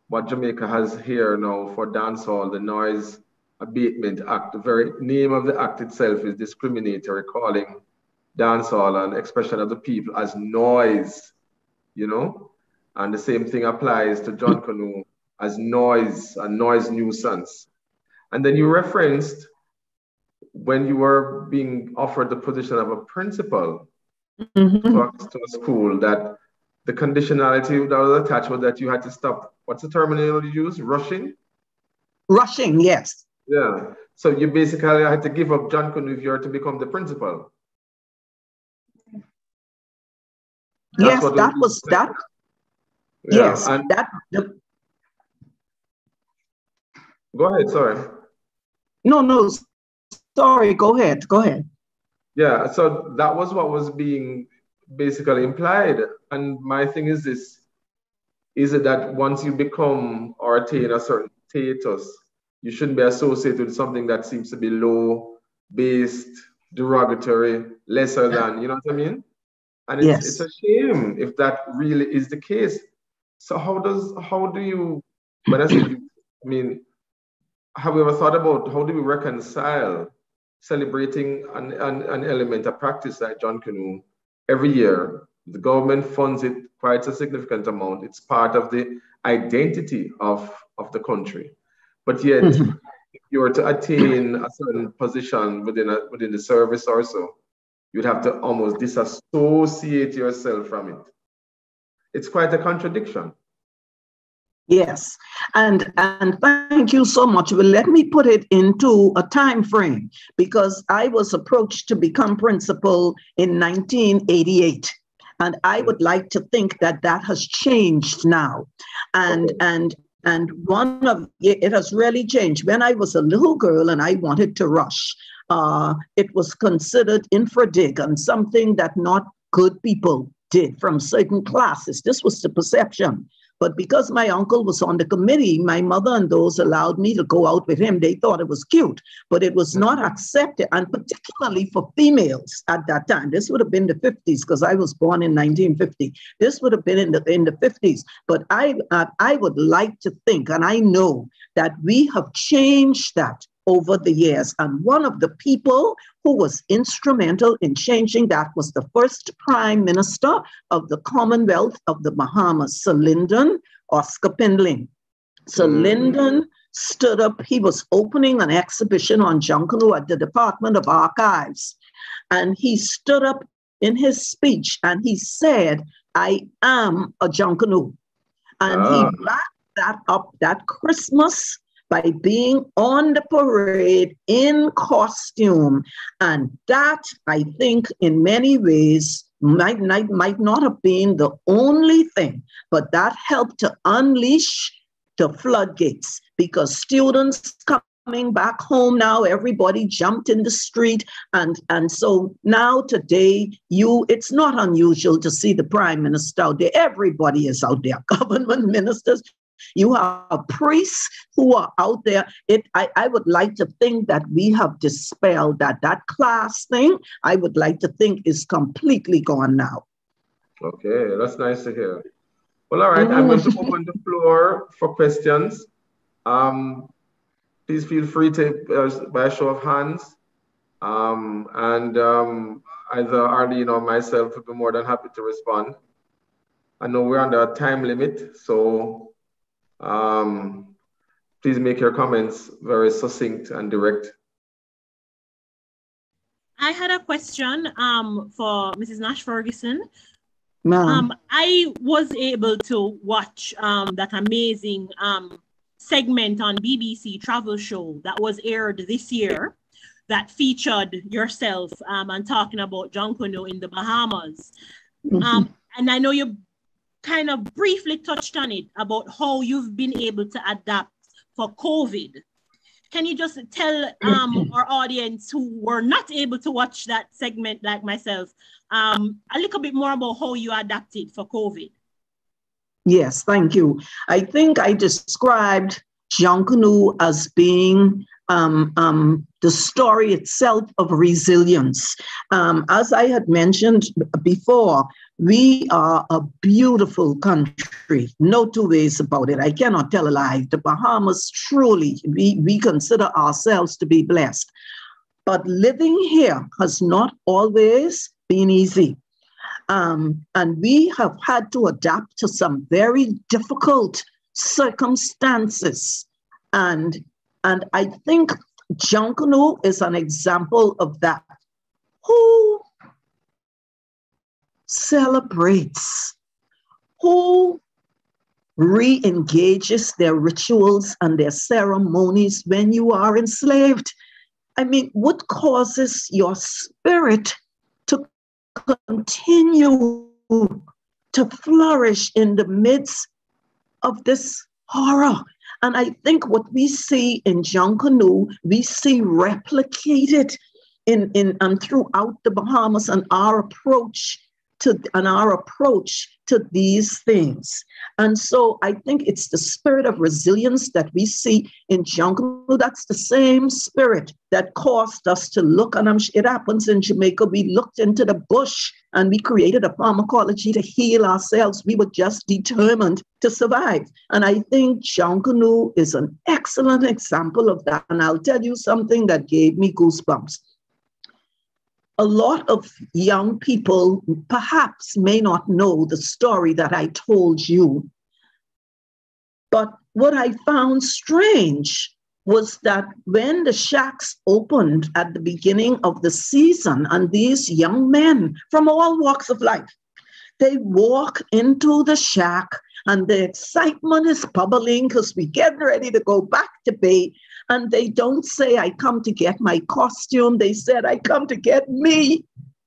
what Jamaica has here now for dancehall, the Noise Abatement Act. The very name of the act itself is discriminatory, calling dancehall and expression of the people as noise, you know? And the same thing applies to Junkanoo as noise, a noise nuisance. And then you referenced when you were being offered the position of a principal mm-hmm. to a school that the conditionality that was attached was that you had to stop. What's the terminology you use? Rushing? Rushing, yes. Yeah. So you basically had to give up Junkanoo if you were to become the principal. Yes, that was that. Yeah, yes, and that. The, go ahead. Sorry. No, no. Sorry. Go ahead. Go ahead. Yeah. So that was what was being basically implied, and my thing is this: is it that once you become or attain a certain status, you shouldn't be associated with something that seems to be low, based, derogatory, lesser than, you know what I mean? And it's, yes. it's a shame if that really is the case. So how does how do you say I mean have you ever thought about how do we reconcile celebrating an, an, an element, a practice like John Canoe every year? The government funds it quite a significant amount. It's part of the identity of, of the country. But yet, mm-hmm. if you were to attain a certain position within, a, within the service or so, you'd have to almost disassociate yourself from it. It's quite a contradiction. Yes, and and thank you so much. Well, let me put it into a time frame because I was approached to become principal in 1988, and I would like to think that that has changed now, and and and one of it has really changed. When I was a little girl and I wanted to rush, uh, it was considered infradig and something that not good people did from certain classes. This was the perception. But because my uncle was on the committee, my mother and those allowed me to go out with him. They thought it was cute, but it was not accepted, and particularly for females at that time. This would have been the 50s because I was born in 1950. This would have been in the in the 50s. But I uh, I would like to think, and I know that we have changed that over the years. And one of the people who was instrumental in changing that was the first Prime Minister of the Commonwealth of the Bahamas, Sir Lyndon Oscar Pindling. Sir mm. Lyndon stood up, he was opening an exhibition on Junkanoo at the Department of Archives. And he stood up in his speech and he said, I am a Junkanoo. And ah. he backed that up that Christmas by being on the parade in costume. And that, I think, in many ways, might, might, might not have been the only thing, but that helped to unleash the floodgates because students coming back home now everybody jumped in the street. And and so now today you it's not unusual to see the prime minister out there. Everybody is out there. Government ministers you have priests who are out there. It, I, I would like to think that we have dispelled that. That class thing, I would like to think, is completely gone now. Okay, that's nice to hear. Well, all right. I'm going to open the floor for questions. Um, please feel free to, uh, by show of hands. Um, and um, either Arlene or myself would be more than happy to respond. I know we're under a time limit, so um, please make your comments very succinct and direct. I had a question um, for Mrs. Nash Ferguson. Um, I was able to watch um, that amazing um, segment on BBC travel show that was aired this year that featured yourself um, and talking about Junkanoo in the Bahamas. Mm-hmm. Um, and I know you kind of briefly touched on it about how you've been able to adapt for COVID. Can you just tell um, our audience who were not able to watch that segment like myself um, a little bit more about how you adapted for COVID? Yes, thank you. I think I described Junkanoo as being um, um, the story itself of resilience. Um, as I had mentioned before, we are a beautiful country, no two ways about it. I cannot tell a lie. The Bahamas truly, we, we consider ourselves to be blessed. But living here has not always been easy. Um, and we have had to adapt to some very difficult circumstances. And, and I think Junkanoo is an example of that. Who celebrates, who re engages their rituals and their ceremonies when you are enslaved. I mean, what causes your spirit to continue to flourish in the midst of this horror? And I think what we see in Junkanoo, we see replicated in, in and throughout the Bahamas and our approach to and our approach to these things. And so I think it's the spirit of resilience that we see in Junkanoo. That's the same spirit that caused us to look, and I'm, it happens in Jamaica. We looked into the bush and we created a pharmacology to heal ourselves. We were just determined to survive. And I think Junkanoo is an excellent example of that. And I'll tell you something that gave me goosebumps a lot of young people perhaps may not know the story that I told you. But what I found strange was that when the shacks opened at the beginning of the season, and these young men from all walks of life, they walk into the shack and the excitement is bubbling because we're getting ready to go back to bay and they don't say, I come to get my costume. They said, I come to get me.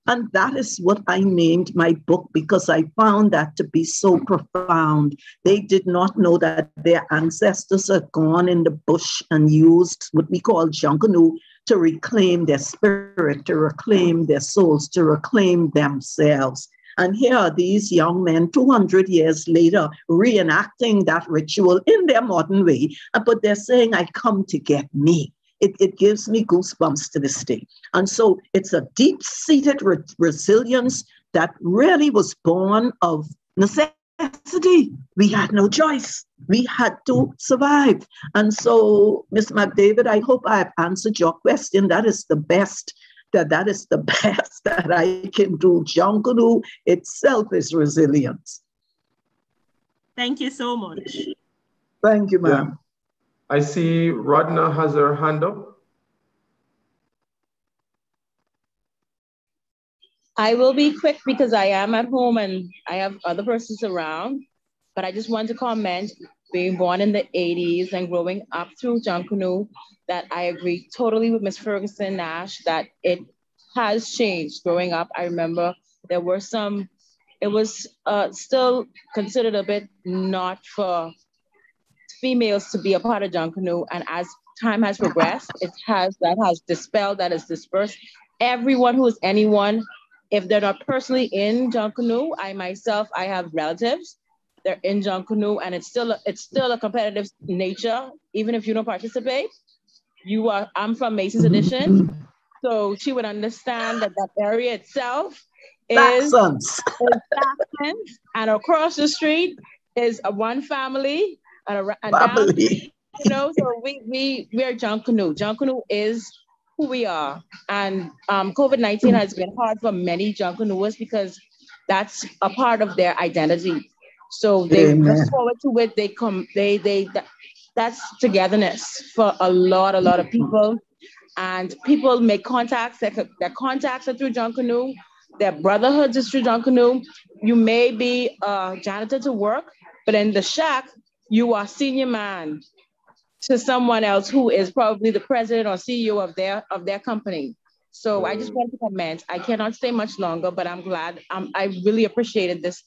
And that is what I named my book because I found that to be so profound. They did not know that their ancestors had gone in the bush and used what we call junkanoo to reclaim their spirit, to reclaim their souls, to reclaim themselves. And here are these young men 200 years later reenacting that ritual in their modern way, uh, but they're saying, I come to get me. It, it gives me goosebumps to this day. And so it's a deep seated re- resilience that really was born of necessity. We had no choice. We had to survive. And so, Ms. McDavid, I hope I've answered your question. That is the best that that is the best that I can do. Junkanoo itself is resilience. Thank you so much. Thank you, ma'am. Yeah. I see Rodna has her hand up. I will be quick because I am at home and I have other persons around, but I just want to comment being born in the 80s and growing up through Junkanoo that I agree totally with Ms. Ferguson Nash that it has changed. Growing up, I remember there were some, it was uh, still considered a bit not for females to be a part of Junkanoo. And as time has progressed, it has, that has dispelled, that has dispersed. Everyone who is anyone, if they're not personally in Junkanoo, I myself, I have relatives they're in Junkanoo and it's still a, it's still a competitive nature. Even if you don't participate you are i'm from Mason's Addition. So she would understand that that area itself is, is and across the street is a one family and, a, and family. Down, you know so we we we are Junkanoo Junkanoo is who we are. And um, covid-19 has been hard for many Junkanooers because that's a part of their identity so they Amen. look forward to it. They come, they, they, that, that's togetherness for a lot, a lot of people. And people make contacts, their, their contacts are through Junkanoo, their brotherhoods is through Junkanoo. You may be a janitor to work, but in the shack, you are senior man to someone else who is probably the president or CEO of their of their company. So I just want to comment. I cannot stay much longer, but I'm glad. Um, I really appreciated this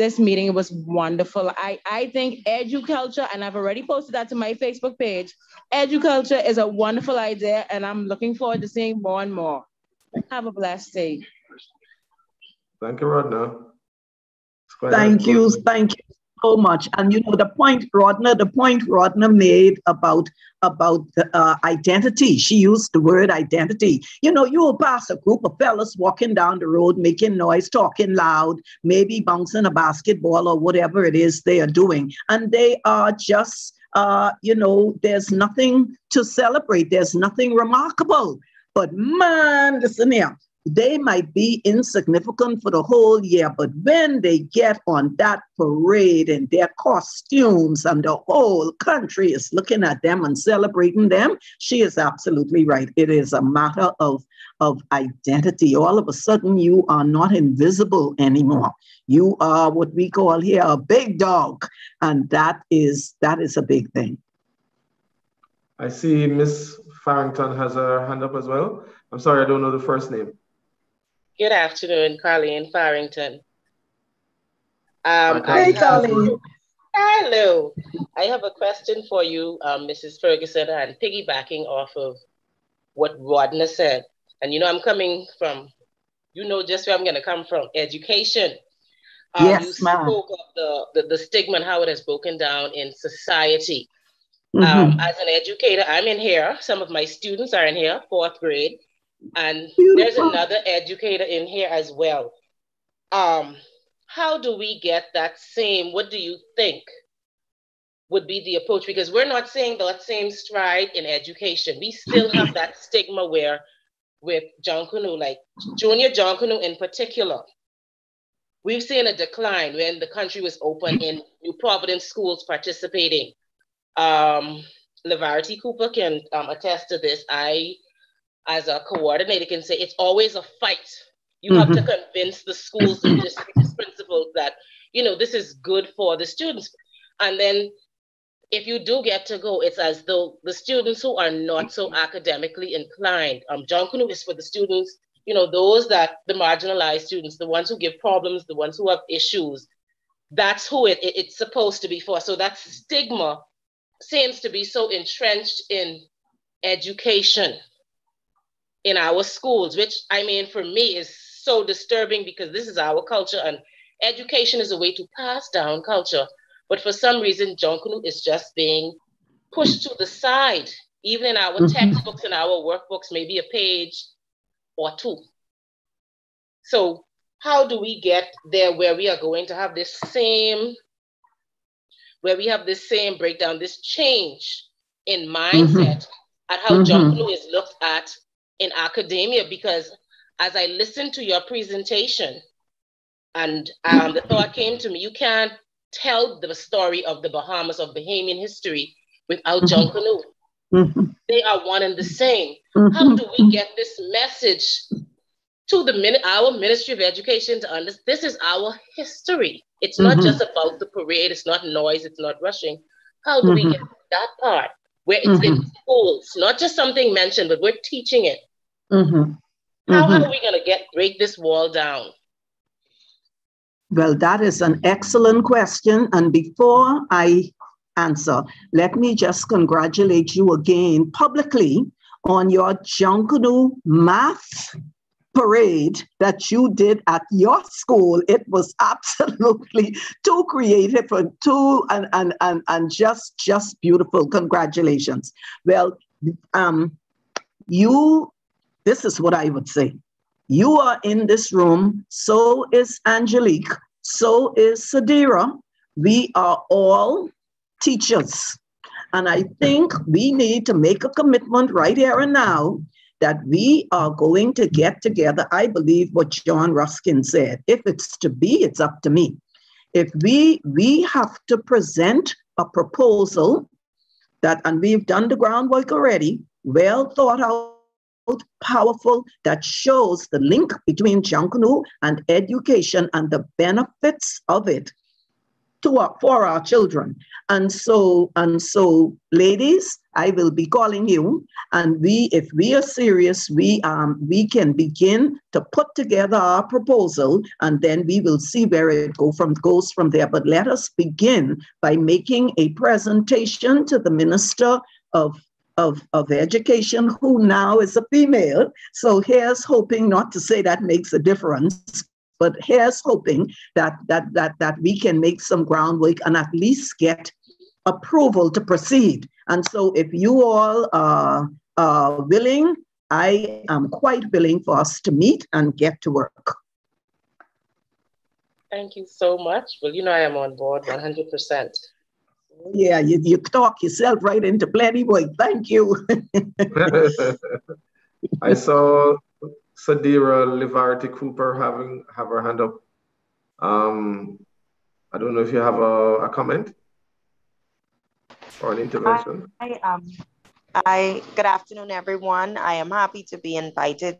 this meeting. It was wonderful. I, I think educulture, and I've already posted that to my Facebook page. Educulture is a wonderful idea, and I'm looking forward to seeing more and more. Have a blessed day. Thank you, Rodna. Thank you. Thank you so much. And you know, the point Rodna, the point Rodna made about about the, uh, identity. She used the word identity. You know, you will pass a group of fellas walking down the road, making noise, talking loud, maybe bouncing a basketball or whatever it is they are doing, and they are just. Uh, you know, there's nothing to celebrate. There's nothing remarkable. But man, listen here, they might be insignificant for the whole year, but when they get on that parade in their costumes and the whole country is looking at them and celebrating them, she is absolutely right. It is a matter of, of identity. All of a sudden, you are not invisible anymore. You are what we call here a big dog, and that is that is a big thing. I see Miss Farrington has her hand up as well. I'm sorry, I don't know the first name. Good afternoon, Carly Colleen Farrington. Um, hey, Colleen. Hello. I have a question for you, um, Mrs. Ferguson, and piggybacking off of what Rodna said. And you know, I'm coming from you know just where I'm going to come from education. Um, yes, you ma'am. spoke of the, the, the, stigma and how it has broken down in society. Mm-hmm. Um, as an educator, I'm in here. Some of my students are in here, fourth grade. And there's another educator in here as well. Um, how do we get that same, what do you think would be the approach? Because we're not seeing that same stride in education. We still have that stigma where with Junkanoo, like junior Junkanoo in particular, we've seen a decline when the country was open in New Providence schools participating. Um, Lavarity Cooper can um, attest to this. I, as a coordinator, can say it's always a fight. You mm-hmm. have to convince the schools and district principals that, you know, this is good for the students. And then if you do get to go, it's as though the students who are not so academically inclined, um, Junkanoo is for the students you know, those that the marginalized students, the ones who give problems, the ones who have issues, that's who it, it, it's supposed to be for. So that stigma seems to be so entrenched in education in our schools, which I mean, for me is so disturbing because this is our culture and education is a way to pass down culture. But for some reason, Junkanoo is just being pushed to the side. Even in our mm-hmm. textbooks and our workbooks, maybe a page or two. So how do we get there where we are going to have this same, where we have this same breakdown, this change in mindset mm-hmm. at how mm-hmm. Junkanoo is looked at in academia? Because as I listened to your presentation, and um, the thought came to me, you can't tell the story of the Bahamas, of Bahamian history, without mm-hmm. Junkanoo. Mm-hmm. They are one and the same. Mm-hmm. How do we get this message to the min- our Ministry of Education to understand this is our history? It's not just about the parade, it's not noise, it's not rushing. How do we get that part where it's in schools, not just something mentioned, but we're teaching it? Mm-hmm. How, how are we going to get break this wall down? Well, that is an excellent question. And before I answer. Let me just congratulate you again publicly on your Junkanoo math parade that you did at your school. It was absolutely too creative and too and and and, and just just beautiful. Congratulations. Well, um, you this is what I would say. You are in this room, so is Angelique, so is Sadira. We are all teachers. And I think we need to make a commitment right here and now that we are going to get together. I believe what John Ruskin said. If it's to be, it's up to me. If we we have to present a proposal that, and we've done the groundwork already, well thought out, powerful, that shows the link between Junkanoo and education and the benefits of it to our, for our children. And so, and so, ladies, I will be calling you, and we, if we are serious, we um we can begin to put together our proposal, and then we will see where it go from goes from there. But let us begin by making a presentation to the minister of of, of education, who now is a female. So here's hoping not to say that makes a difference, but here's hoping that that that that we can make some groundwork and at least get approval to proceed. And so, if you all are, are willing, I am quite willing for us to meet and get to work. Thank you so much. Well, you know I am on board 100%. Yeah, you, you talk yourself right into plenty boy. Thank you. I saw Sadira Livarty Cooper having have her hand up. Um, I don't know if you have a, a comment or an intervention. I, um, I, good afternoon, everyone. I am happy to be invited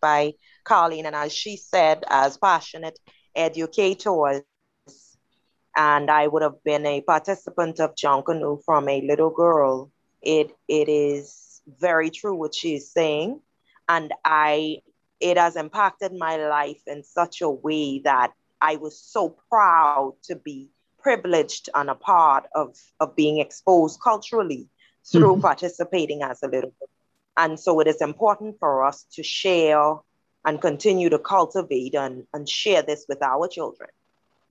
by Colleen, and as she said, as passionate educators, and I would have been a participant of Junkanoo from a little girl. It it is very true what she's saying, and I it has impacted my life in such a way that I was so proud to be privileged and a part of, of being exposed culturally through mm-hmm. participating as a little girl. And so it is important for us to share and continue to cultivate and, and share this with our children.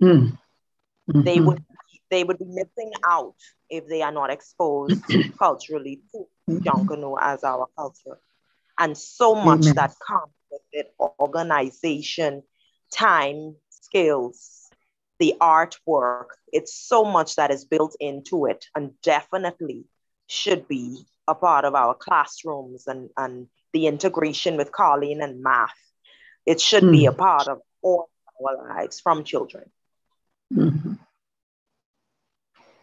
Mm. Mm-hmm. They would they would be missing out if they are not exposed culturally to Junkanoo as our culture. And so much Amen. that comes with it organization, time, skills, the artwork. It's so much that is built into it and definitely should be a part of our classrooms and, and the integration with Colleen and math. It should mm. be a part of all our lives from children. Mm-hmm.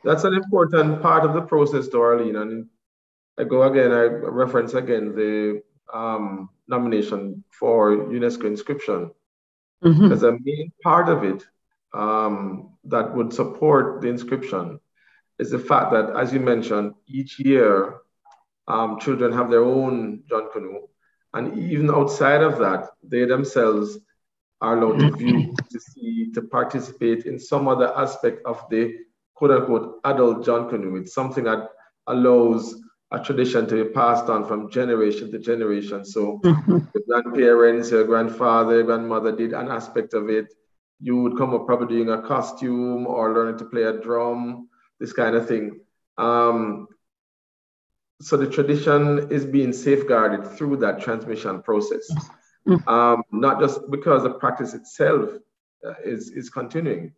That's an important part of the process, Dorleen. And I go again, I reference again the um, nomination for UNESCO inscription. Mm-hmm. As a main part of it um, that would support the inscription is the fact that, as you mentioned, each year um, children have their own Junkanoo. And even outside of that, they themselves are allowed to view, to see, to participate in some other aspect of the quote unquote adult Junkanoo. It's something that allows a tradition to be passed on from generation to generation. So your grandparents, your grandfather, your grandmother did an aspect of it. You would come up probably doing a costume or learning to play a drum, this kind of thing. Um, so the tradition is being safeguarded through that transmission process. Mm-hmm. Um, not just because the practice itself uh, is, is continuing,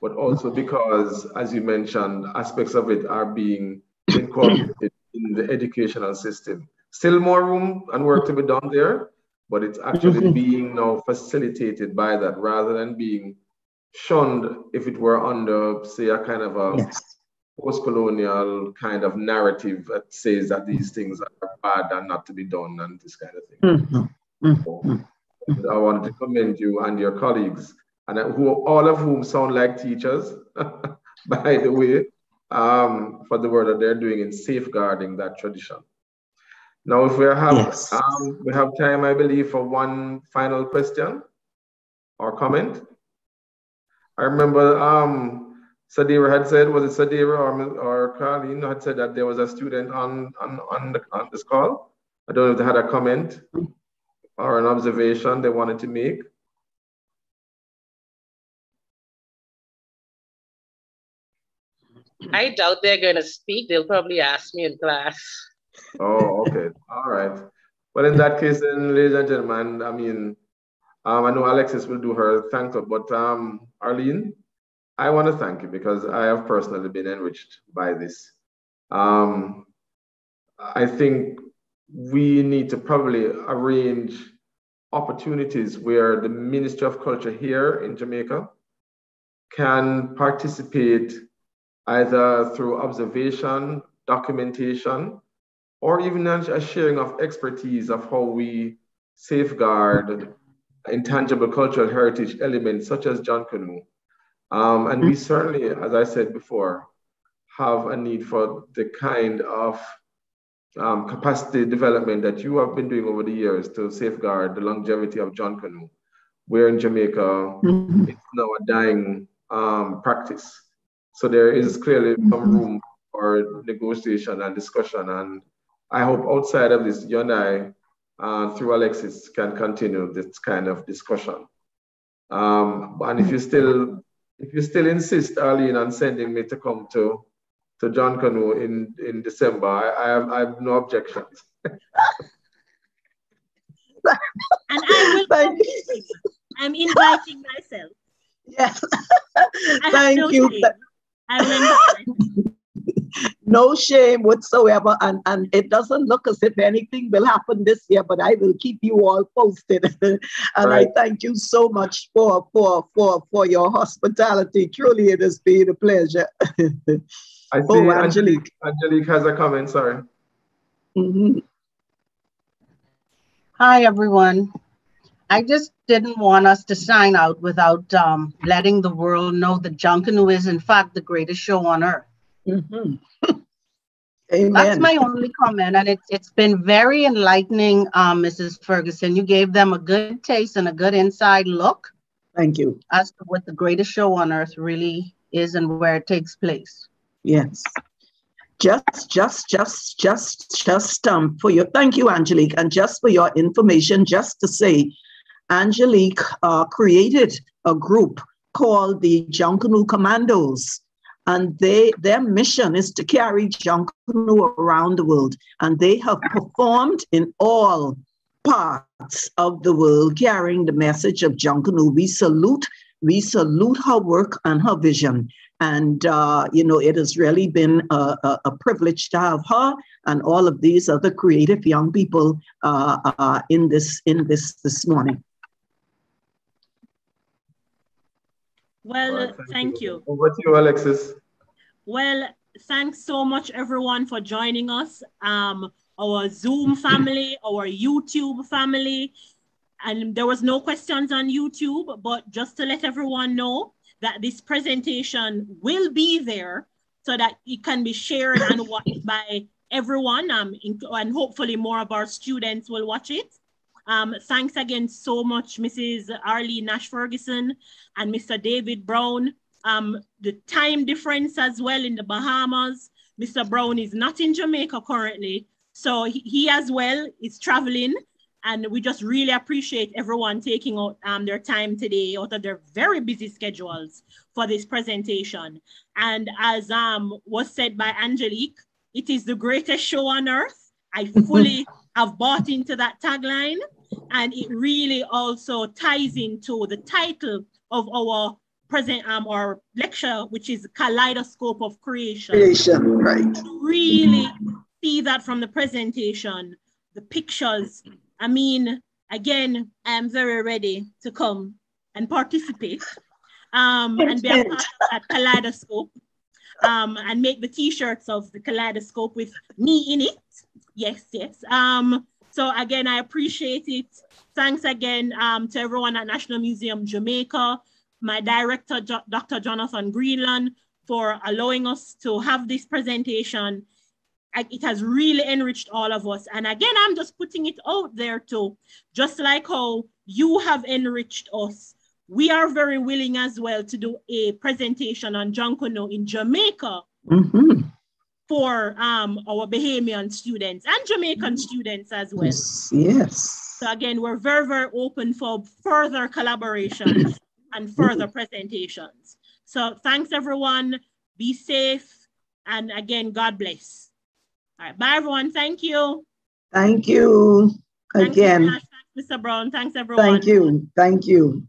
but also because, as you mentioned, aspects of it are being incorporated in the educational system. Still more room and work to be done there, but it's actually mm-hmm. being now facilitated by that rather than being shunned if it were under, say, a kind of a yes. post-colonial kind of narrative that says that these things are bad and not to be done and this kind of thing. Mm-hmm. Mm-hmm. So I wanted to commend you and your colleagues, and who all of whom sound like teachers, by the way, um, for the work that they're doing in safeguarding that tradition. Now, if we have yes. um, we have time, I believe, for one final question or comment. I remember um, Sadira had said, was it Sadira or, or Carlene had said that there was a student on, on, on, the, on this call. I don't know if they had a comment or an observation they wanted to make. I doubt they're going to speak. They'll probably ask me in class. Oh, okay. All right. Well, in that case, then, ladies and gentlemen, I mean, um, I know Alexis will do her thank you, but um, Arlene, I want to thank you because I have personally been enriched by this. Um, I think we need to probably arrange opportunities where the Ministry of Culture here in Jamaica can participate either through observation, documentation, or even a sharing of expertise of how we safeguard intangible cultural heritage elements such as Junkanoo. Um, and we certainly, as I said before, have a need for the kind of um, capacity development that you have been doing over the years to safeguard the longevity of Junkanoo. Where in Jamaica, mm-hmm. it's now a dying um, practice. So there is clearly some mm-hmm. room for negotiation and discussion. And I hope outside of this, you and I, uh, through Alexis, can continue this kind of discussion. Um, and if you still, if you still insist, Arlene, on sending me to come to to Junkanoo in in December, I, I have I have no objections. and I will. I'm inviting myself. Yes. Thank no you. Shame. no shame whatsoever. And, and it doesn't look as if anything will happen this year, but I will keep you all posted. and right. I thank you so much for, for, for, for your hospitality. Truly, it has been a pleasure. I see oh, Angelique. Angelique has a comment, sorry. Mm-hmm. Hi, everyone. I just didn't want us to sign out without um, letting the world know that Junkanoo is, in fact, the greatest show on earth. Mm-hmm. Amen. That's my only comment, and it's it's been very enlightening, um, Mrs. Ferguson. You gave them a good taste and a good inside look. Thank you. As to what the greatest show on earth really is and where it takes place. Yes. Just, just, just, just, just um, for your thank you, Angelique, and just for your information, just to say Angelique uh, created a group called the Junkanoo Commandos. And they their mission is to carry Junkanoo around the world. And they have performed in all parts of the world carrying the message of Junkanoo. We salute, we salute her work and her vision. And, uh, you know, it has really been a, a, a, privilege to have her and all of these other creative young people uh, uh, in this in this this morning. Well, right, thank, thank you. you. Over to you, Alexis. Well, thanks so much, everyone, for joining us. Um, our Zoom family, our YouTube family, and there was no questions on YouTube, but just to let everyone know, that this presentation will be there so that it can be shared and watched by everyone um, and hopefully more of our students will watch it. Um, thanks again so much, Mrs. Arlene Nash Ferguson and Mr. David Brown. Um, the time difference as well in the Bahamas. Mr. Brown is not in Jamaica currently, so he, he as well is traveling and we just really appreciate everyone taking out um, their time today out of their very busy schedules for this presentation. And as um, was said by Angelique, it is the greatest show on earth. I fully have bought into that tagline. And it really also ties into the title of our present um our lecture, which is Kaleidoscope of Creation. Creation, right. To really see that from the presentation, the pictures, I mean, again, I'm very ready to come and participate um, and be a part of that kaleidoscope um, and make the t-shirts of the kaleidoscope with me in it. Yes, yes. Um, so again, I appreciate it. Thanks again um, to everyone at National Museum Jamaica, my director, jo Dr. Jonathan Greenland, for allowing us to have this presentation it has really enriched all of us. And again, I'm just putting it out there too, just like how you have enriched us. We are very willing as well to do a presentation on Junkanoo in Jamaica mm-hmm. For um, our Bahamian students and Jamaican students as well. Yes. yes. So again, we're very, very open for further collaborations and further presentations. So thanks everyone. Be safe. And again, God bless. All right. Bye, everyone. Thank you. Thank you again. Thanks, Mr. Brown. Thanks, everyone. Thank you. Thank you.